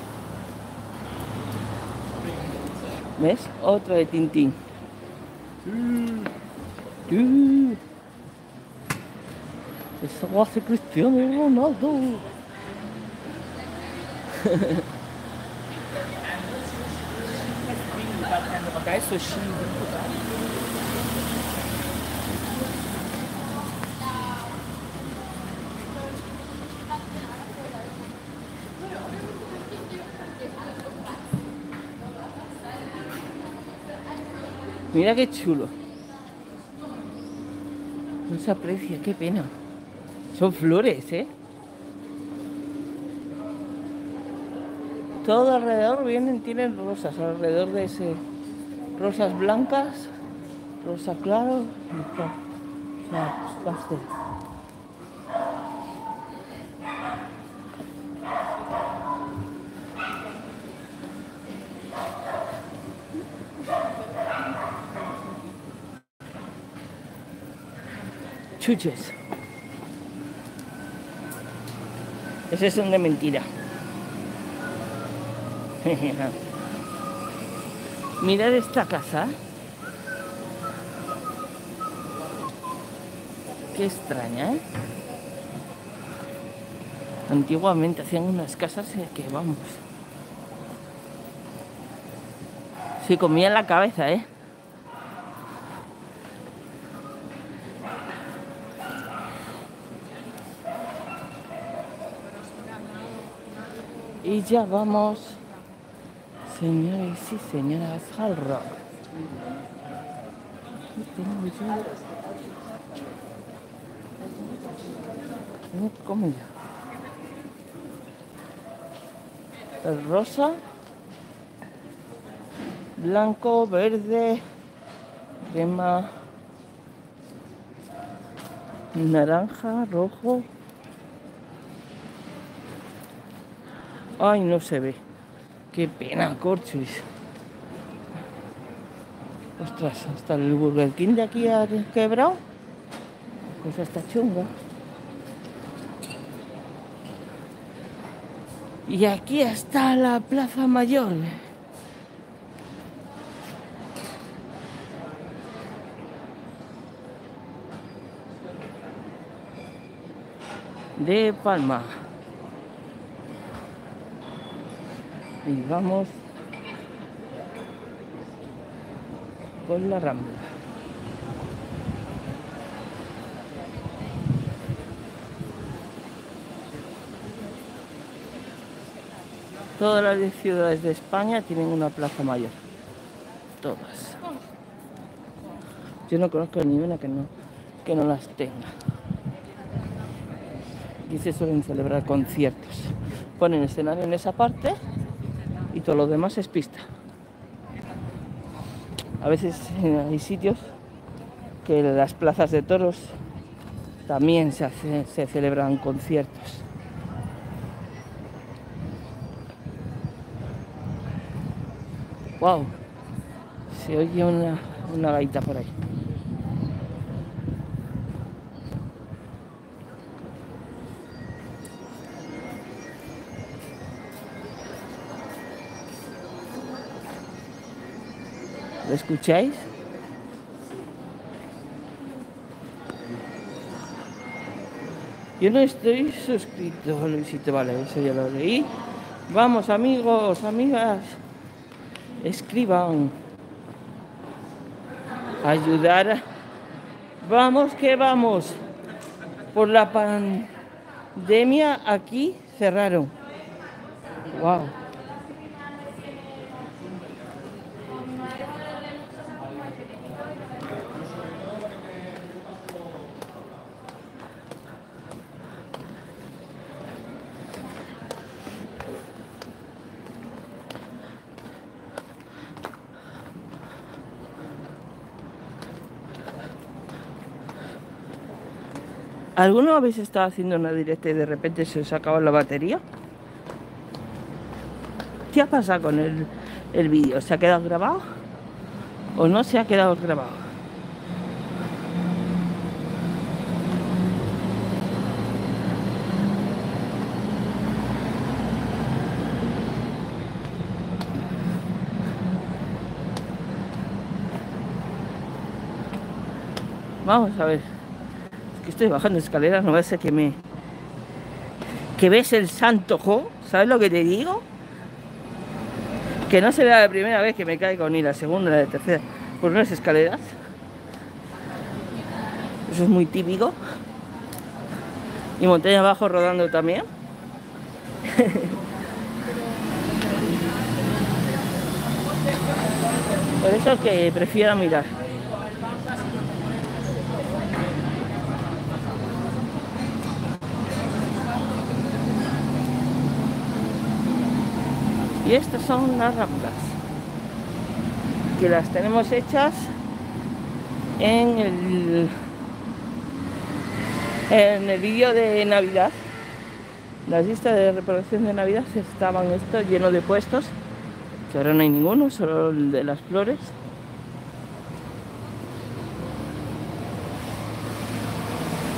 ¿Ves? Otro de Tintín. Eso lo hace Cristiano Ronaldo. Acá eso es Mira qué chulo. No se aprecia, qué pena. Son flores, ¿eh? Todo alrededor vienen, tienen rosas, alrededor de ese. Rosas blancas, rosa claro y pa- o sea, pastel. Chuches. Ese son de mentira. Mirad esta casa. Qué extraña, ¿eh? Antiguamente hacían unas casas que, vamos, se comían la cabeza, ¿eh? Y ya vamos, señores y señoras, al rock. Comida. El rosa, blanco, verde, crema, naranja, rojo. Ay, no se ve. Qué pena, corchis. Ostras, hasta el Burger King de aquí ha quebrado. Cosa está chunga. Y aquí está la Plaza Mayor. De Palma. Y vamos por la Rambla. Todas las ciudades de España tienen una plaza mayor. Todas. Yo no conozco ni una que no, que no las tenga. Aquí se suelen celebrar conciertos. Ponen escenario en esa parte todo lo demás es pista. A veces eh, hay sitios que las plazas de toros también se, se celebran conciertos. ¡Wow! Se oye una, una gaita por ahí. Escucháis? Yo no estoy suscrito, Luisito, vale, eso ya lo leí. Vamos, amigos, amigas, escriban. Ayudar. Vamos que vamos. Por la pandemia aquí cerraron. Wow. ¿Alguno habéis estado haciendo una directa y de repente se os acaba la batería? ¿Qué ha pasado con el, el vídeo? ¿Se ha quedado grabado? ¿O no se ha quedado grabado? Vamos a ver. Es estoy bajando escaleras, no va a ser que me. que ves el santo jo, ¿sabes lo que te digo? Que no será la primera vez que me caigo, ni la segunda, ni la tercera, por unas escaleras. Eso es muy típico. Y montaña abajo rodando también. Por eso que prefiero mirar. Y estas son las rampas que las tenemos hechas en el en el vídeo de Navidad. Las listas de reproducción de Navidad estaban esto lleno de puestos, que ahora no hay ninguno, solo el de las flores.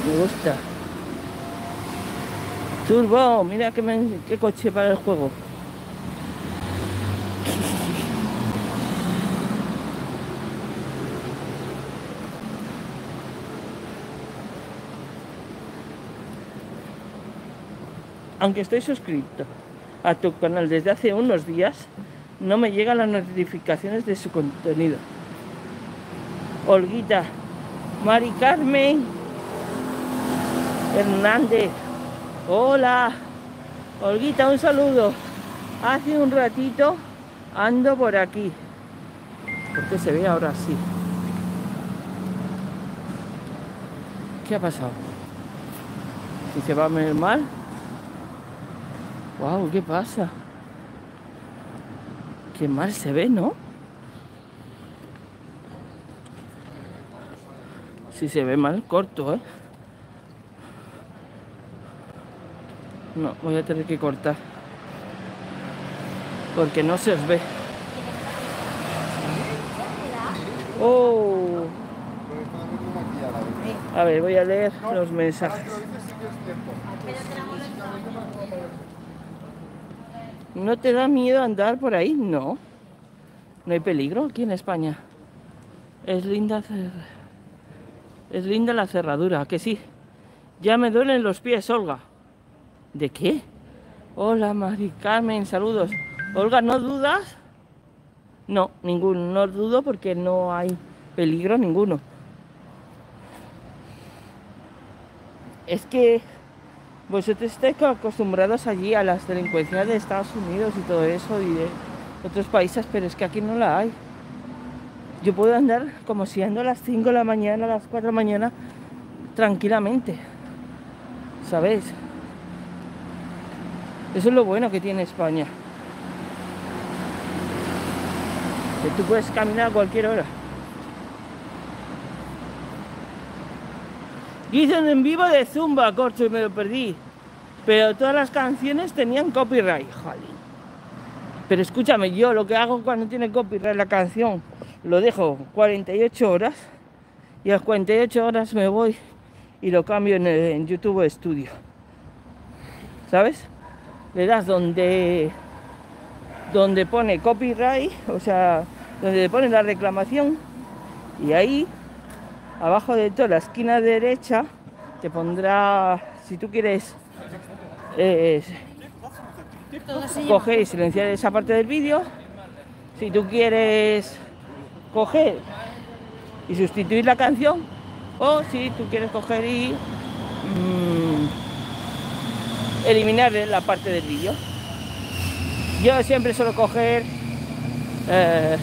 Me gusta. Turbo, mira qué, qué coche para el juego. Aunque estoy suscrito a tu canal desde hace unos días, no me llegan las notificaciones de su contenido. Olguita, Mari Carmen, Hernández, hola. Olguita, un saludo. Hace un ratito ando por aquí. Porque se ve ahora así. ¿Qué ha pasado? Si se va a ver mal. Wow, ¿qué pasa? Qué mal se ve, ¿no? Si se ve mal, corto, ¿eh? No, voy a tener que cortar. Porque no se os ve. Oh. A ver, voy a leer los mensajes. ¿No te da miedo andar por ahí? No. No hay peligro aquí en España. Es linda Es linda la cerradura, ¿a que sí. Ya me duelen los pies, Olga. ¿De qué? Hola, Mari Carmen, saludos. Olga, ¿no dudas? No, ninguno. No dudo porque no hay peligro ninguno. Es que vosotros estáis acostumbrados allí a las delincuencias de Estados Unidos y todo eso y de otros países, pero es que aquí no la hay. Yo puedo andar como si ando a las 5 de la mañana, a las 4 de la mañana, tranquilamente. ¿Sabéis? Eso es lo bueno que tiene España. Que tú puedes caminar a cualquier hora. Hice un en vivo de Zumba, corto, y me lo perdí. Pero todas las canciones tenían copyright, jolín. Pero escúchame, yo lo que hago cuando tiene copyright la canción, lo dejo 48 horas y a las 48 horas me voy y lo cambio en, YouTube Studio. ¿Sabes? Le das donde, donde pone copyright, o sea, donde pone la reclamación y ahí abajo de toda la esquina derecha te pondrá, si tú quieres eh, coger y silenciar esa parte del vídeo, si tú quieres coger y sustituir la canción, o si tú quieres coger y mm, eliminar la parte del vídeo. Yo siempre suelo coger eh,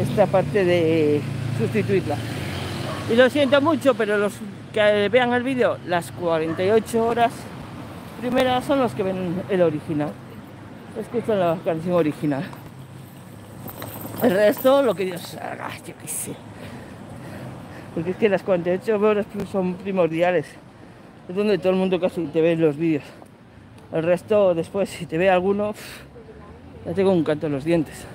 esta parte de sustituirla. Y lo siento mucho, pero los que vean el vídeo, las 48 horas primeras son los que ven el original. Escuchan la canción original. El resto, lo que Dios haga, yo qué sé. Porque es que las 48 horas son primordiales. Es donde todo el mundo casi te ve los vídeos. El resto, después, si te ve alguno, ya tengo un canto en los dientes.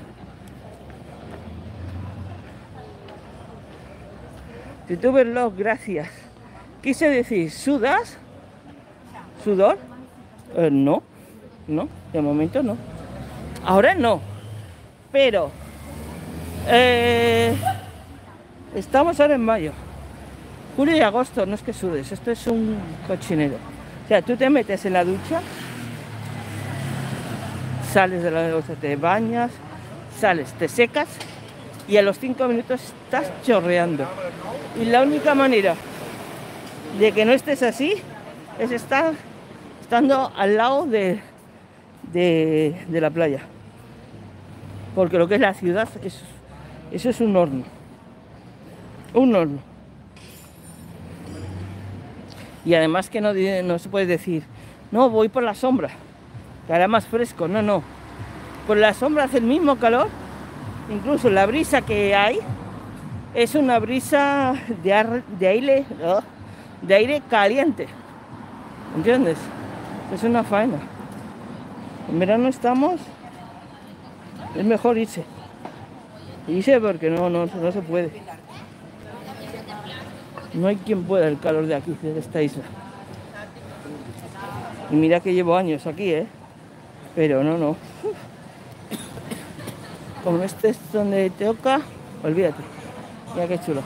Youtuberlog, gracias. Quise decir, ¿sudas? ¿Sudor? Eh, no, no, de momento no. Ahora no, pero eh, estamos ahora en mayo. Julio y agosto, no es que sudes, esto es un cochinero. O sea, tú te metes en la ducha Sales de la ducha, te bañas, sales, te secas y a los cinco minutos estás chorreando. Y la única manera de que no estés así es estar estando al lado de, de, la playa. Porque lo que es la ciudad, es, eso es un horno. Un horno. Y además que no, no se puede decir, no, voy por la sombra, que hará más fresco. No, no. Por la sombra hace el mismo calor. Incluso la brisa que hay es una brisa de, aire, de aire caliente. ¿Entiendes? Es una faena. En verano estamos, es mejor irse. Irse porque no, no, no se puede. No hay quien pueda el calor de aquí, de esta isla. Y mira que llevo años aquí, ¿eh? Pero no, no. Como este es donde te toca, olvídate. Mira qué chulo.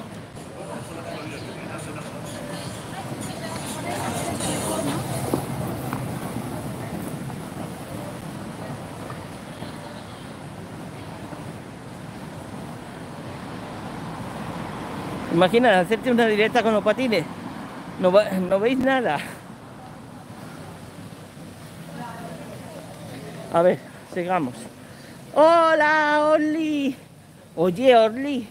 Imagina hacerte una directa con los patines. No, no veis nada. A ver, sigamos. Hola, Orly. Oye, Orly,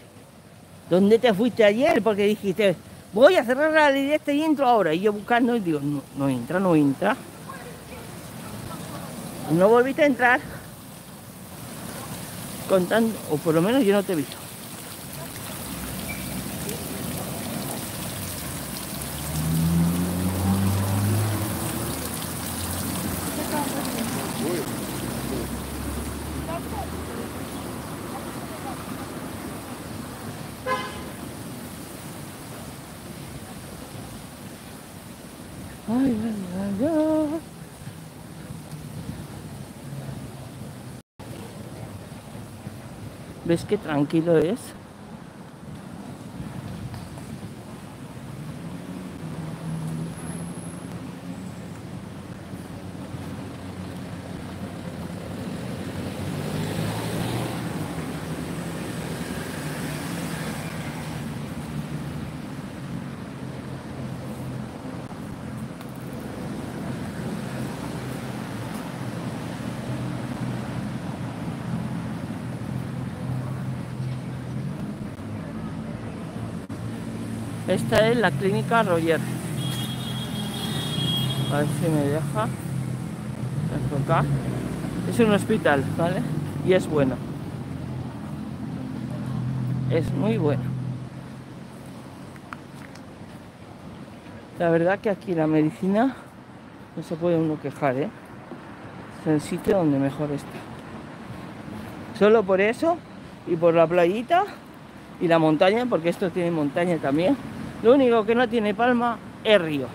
¿dónde te fuiste ayer? Porque dijiste, voy a cerrar la directa y entro ahora. Y yo buscando y digo, no, no entra, no entra. No volviste a entrar. Contando, o por lo menos yo no te he visto. Ay, ay, ay, ay. ¿Ves qué tranquilo es? La clínica Roger. A ver si me deja enfocar. Es un hospital, ¿vale? Y es bueno. Es muy bueno. La verdad que aquí la medicina no se puede uno quejar, ¿eh? Es el sitio donde mejor está. Solo por eso y por la playita y la montaña, porque esto tiene montaña también. Lo único que no tiene palma es río.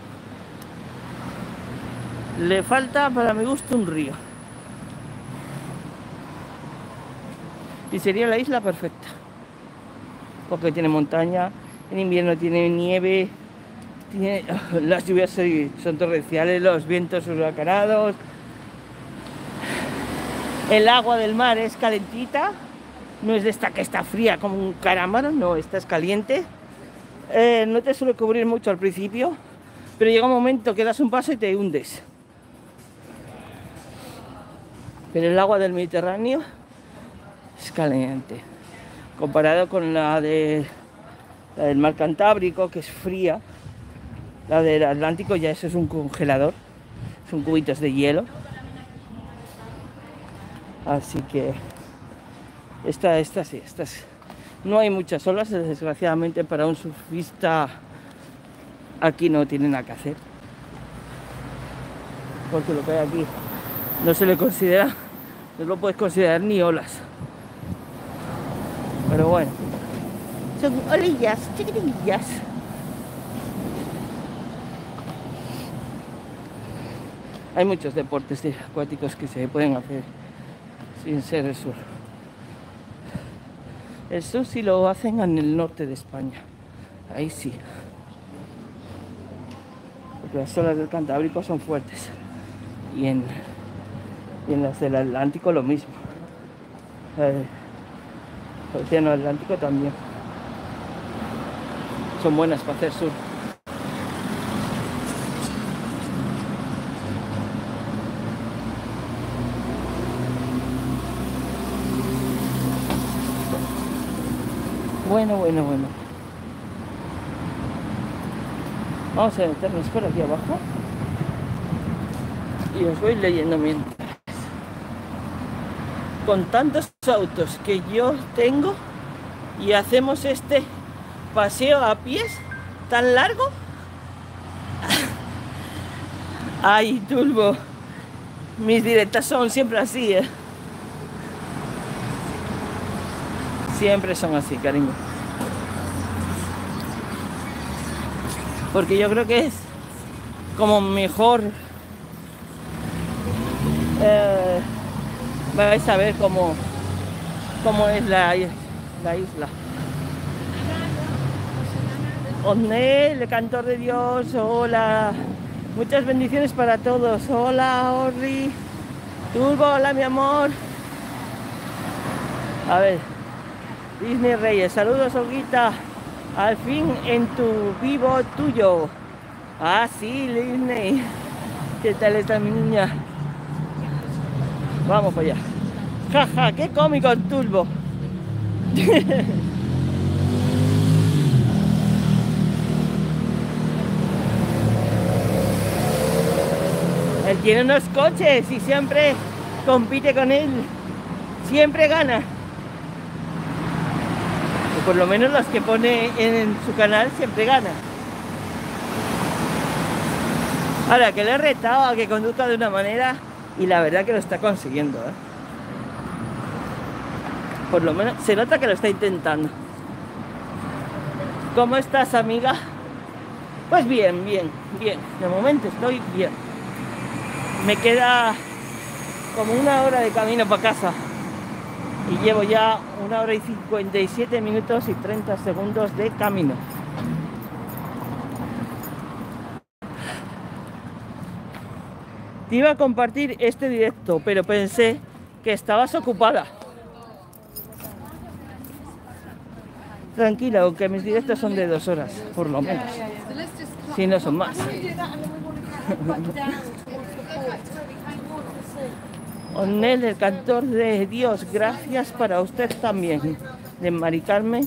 Le falta, para mi gusto, un río. Y sería la isla perfecta. Porque tiene montaña, en invierno tiene nieve, las lluvias son son torrenciales, los vientos huracanados. El agua del mar es calentita, no es de esta que está fría como un carámbano, no, esta es caliente. Eh, no te suele cubrir mucho al principio, pero llega un momento que das un paso y te hundes. Pero el agua del Mediterráneo es caliente. Comparado con la, de, del mar Cantábrico, que es fría, la del Atlántico ya eso es un congelador, son cubitos de hielo. Así que esta, esta sí, esta. No hay muchas olas, desgraciadamente para un surfista aquí no tiene nada que hacer. Porque lo que hay aquí no se le considera, no lo puedes considerar ni olas. Pero bueno, son olillas chiquitillas. Hay muchos deportes de- acuáticos que se pueden hacer sin ser el sur. El sí lo hacen en el norte de España. Ahí sí. Porque las olas del Cantábrico son fuertes. Y en, Y en las del Atlántico lo mismo. Eh, el Océano Atlántico también. Son buenas para hacer sur. Bueno, bueno, bueno. Vamos a meternos por aquí abajo. Y os voy leyendo mientras. Con tantos autos que yo tengo y hacemos este paseo a pies tan largo. Ay, Turbo. Mis directas son siempre así, ¿eh? Siempre son así, cariño. Porque yo creo que es como mejor. eh, vais a ver cómo, cómo es la, la isla. Osnel, el cantor de Dios, hola. Muchas bendiciones para todos. Hola, Orri. Turbo, hola, mi amor. A ver. Disney Reyes, saludos Olguita. Al fin en tu vivo tuyo. Ah, sí, Disney. ¿Qué tal está mi niña? Vamos para allá. Jaja, qué cómico el turbo. Él tiene unos coches y siempre compite con él. Siempre gana. Por lo menos los que pone en su canal siempre gana. Ahora que le he retado a que conduzca de una manera y la verdad que lo está consiguiendo. ¿eh? Por lo menos se nota que lo está intentando. ¿Cómo estás, amiga? Pues bien, bien, bien. De momento estoy bien. Me queda como una hora de camino para casa. Y llevo ya una hora y 57 minutos y 30 segundos de camino. Te iba a compartir este directo, pero pensé que estabas ocupada. Tranquila, aunque mis directos son de dos horas, por lo menos. Si no son más. Onel, el cantor de Dios, gracias para usted también, de Mari Carmen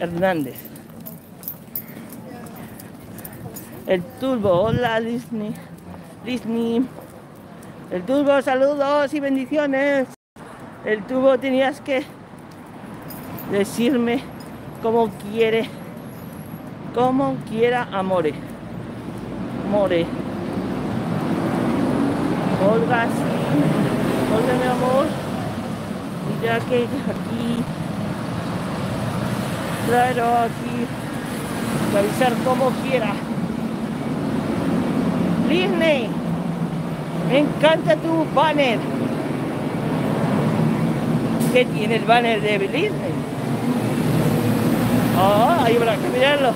Hernández. El turbo, hola Disney. Disney. El turbo, saludos y bendiciones. El turbo tenías que decirme cómo quiere, cómo quiera amore. More. Olga, sí. Olga, mi amor. Mira que aquí. Claro, aquí. avisar como quiera. Disney. Me encanta tu banner. ¿Qué tiene el banner de Disney? Ah, ahí habrá que mirarlo.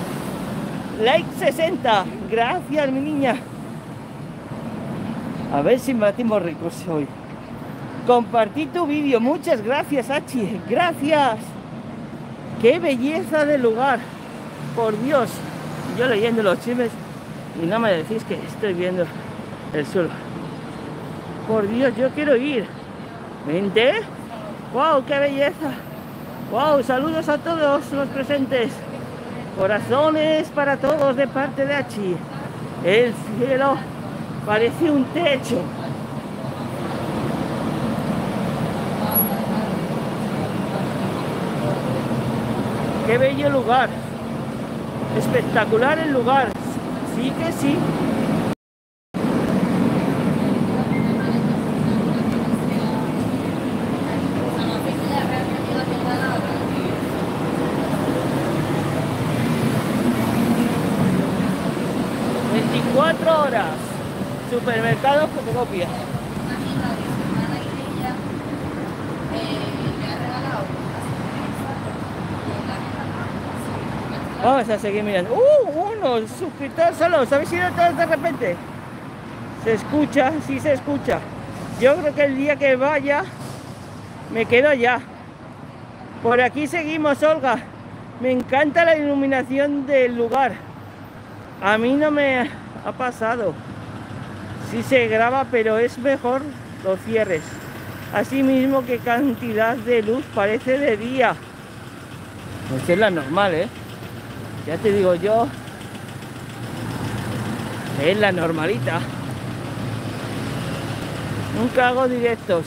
Like 60. Gracias, mi niña. A ver si batimos récords hoy. Compartí tu vídeo. Muchas gracias, Hachi. Gracias. Qué belleza de lugar. Por Dios. Yo leyendo los chismes y no me decís que estoy viendo el suelo. Por Dios, yo quiero ir. Vente. Wow, qué belleza. Wow, saludos a todos los presentes. Corazones para todos de parte de Hachi. El cielo parece un techo. Qué bello lugar. Espectacular el lugar. Sí que sí. ...24 horas... ...supermercados fotocopias... Vamos seguir mirando. ¡Uh! Uno, suscriptor solo. ¿Sabéis si no de repente? Se escucha, sí se escucha. Yo creo que el día que vaya me quedo allá. Por aquí seguimos, Olga. Me encanta la iluminación del lugar. A mí no me ha pasado. Sí se graba, pero es mejor los cierres. Así mismo que cantidad de luz parece de día. Pues es la normal, ¿eh? Ya te digo yo. Es la normalita. Nunca hago directos.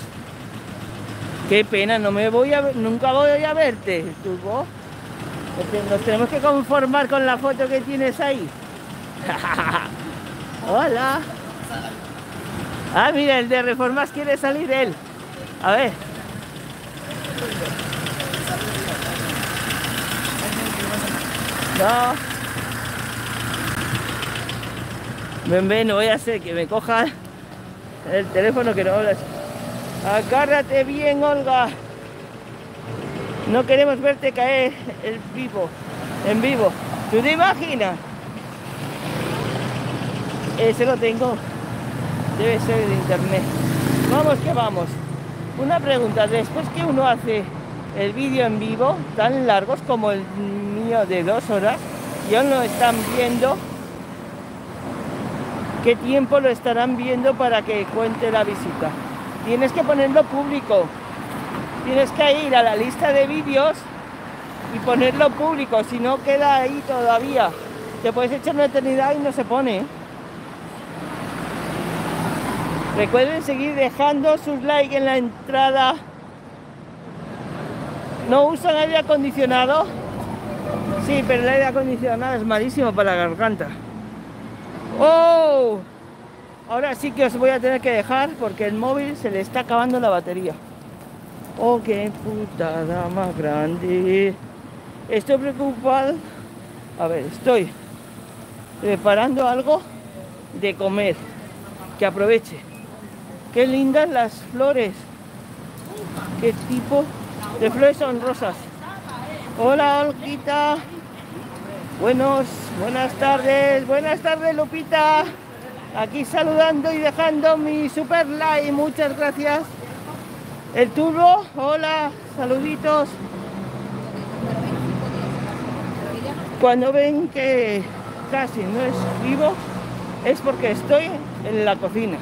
Qué pena, no me voy a nunca voy a verte. Porque nos tenemos que conformar con la foto que tienes ahí. Hola. Ah, mira, el de Reformas quiere salir él. A ver. No. Ven, ven, no voy a hacer que me coja el teléfono que no hablas. Agárrate bien, Olga. No queremos verte caer el vivo, en vivo. ¿Tú te imaginas? Ese lo tengo. Debe ser de internet. Vamos que vamos. Una pregunta, después que uno hace el vídeo en vivo, tan largos como el de dos horas, y aún lo están viendo, ¿qué tiempo lo estarán viendo para que cuente la visita? Tienes que ponerlo público. Tienes que ir a la lista de vídeos y ponerlo público, si no queda ahí todavía. Te puedes echar una eternidad y no se pone. Recuerden seguir dejando sus likes en la entrada. ¿No usan aire acondicionado? Sí, pero el aire acondicionado es malísimo para la garganta. ¡Oh! Ahora sí que os voy a tener que dejar porque el móvil se le está acabando la batería. Oh, qué putada más grande. Estoy preocupado. A ver, estoy preparando algo de comer. Que aproveche. Qué lindas las flores. Qué tipo de flores son rosas. Hola, Olquita. Buenos, buenas tardes. Buenas tardes, Lupita. Aquí saludando y dejando mi super like. Muchas gracias. El turbo, hola, saluditos. Cuando ven que casi no es vivo, es porque estoy en la cocina.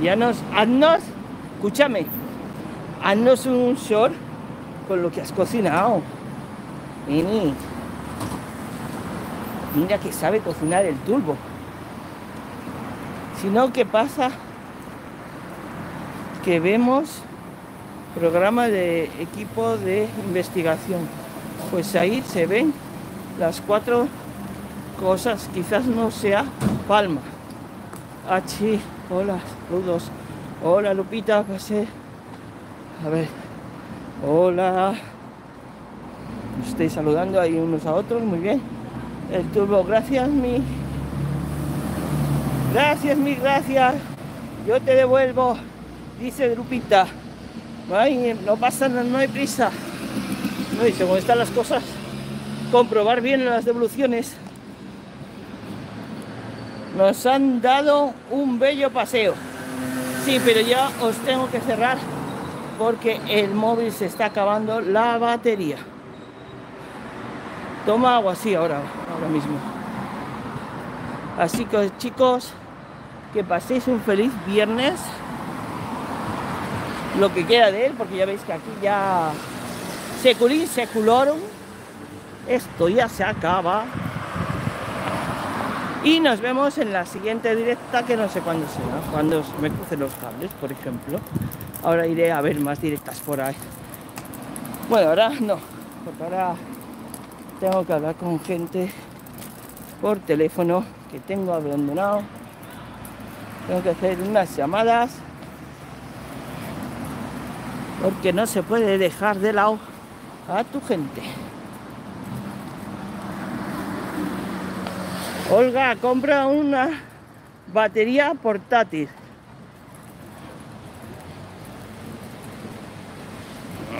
Ya nos, haznos, escúchame, haznos un short con lo que has cocinado. Vení. Mira que sabe cocinar el turbo. Si no, ¿qué pasa? Que vemos programa de equipo de investigación. Pues ahí se ven las cuatro cosas. Quizás no sea palma. H, hola, saludos. Hola Lupita, pasé. A ver. Hola. Estoy saludando ahí unos a otros, muy bien. El turbo, gracias mi. Gracias, mi gracias. Yo te devuelvo, dice Lupita. Ay, no pasa, no, no hay prisa. No dice cómo están las cosas. Comprobar bien las devoluciones. Nos han dado un bello paseo. Sí, pero ya os tengo que cerrar porque el móvil se está acabando la batería. Toma agua así ahora, mismo. Así que chicos, que paséis un feliz viernes. Lo que queda de él, porque ya veis que aquí ya seculín seculorum. Esto ya se acaba. Y nos vemos en la siguiente directa, que no sé cuándo será, cuando me crucen los cables, por ejemplo. Ahora iré a ver más directas por ahí. Bueno, ahora no, porque ahora tengo que hablar con gente por teléfono que tengo abandonado. Tengo que hacer unas llamadas porque no se puede dejar de lado a tu gente. Olga, compra una batería portátil.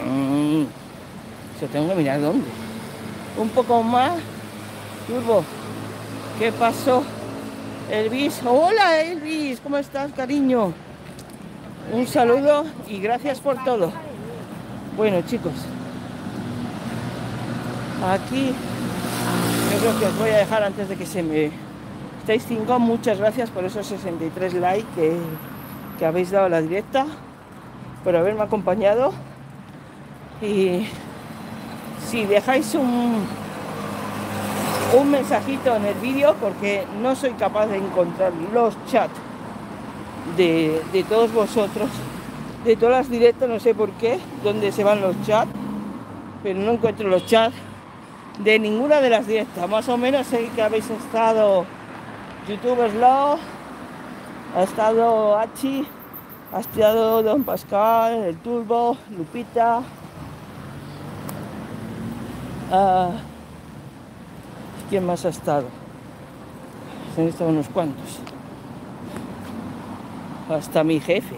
Mm, Yo tengo que mirar dónde. Un poco más. Turbo. ¿Qué pasó? Elvis. Hola Elvis. ¿Cómo estás, cariño? Un saludo y gracias por todo. Bueno, chicos, aquí yo creo que os voy a dejar antes de que se me estáis 5. Muchas gracias por esos 63 likes que, que habéis dado a la directa, por haberme acompañado. Y si dejáis un, un mensajito en el vídeo, porque no soy capaz de encontrar los chats de, de todos vosotros, de todas las directas, no sé por qué, dónde se van los chats, pero no encuentro los chats de ninguna de las directas. Más o menos sé que habéis estado youtubers Law, ha estado Hachi, ha estado Don Pascal, el Turbo, Lupita. ah, ¿Quién más ha estado? Han estado unos cuantos. Hasta mi jefe,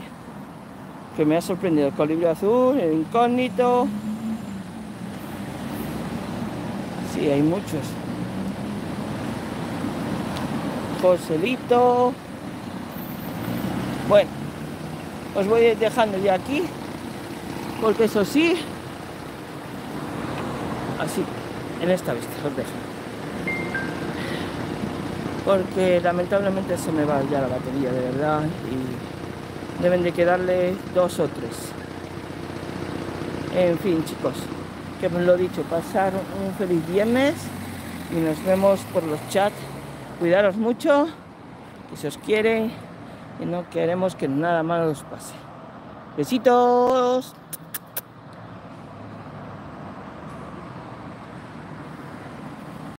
que me ha sorprendido. El colibrí azul, el incógnito. Sí, hay muchos. Joselito. Bueno, os voy dejando ya aquí, porque eso sí, así, en esta vista, os dejo. Porque lamentablemente se me va ya la batería, de verdad, y deben de quedarle dos o tres. En fin, chicos, que me lo dicho, pasar un feliz viernes y nos vemos por los chats. Cuidaros mucho, que se os quiere y no queremos que nada malo os pase. Besitos.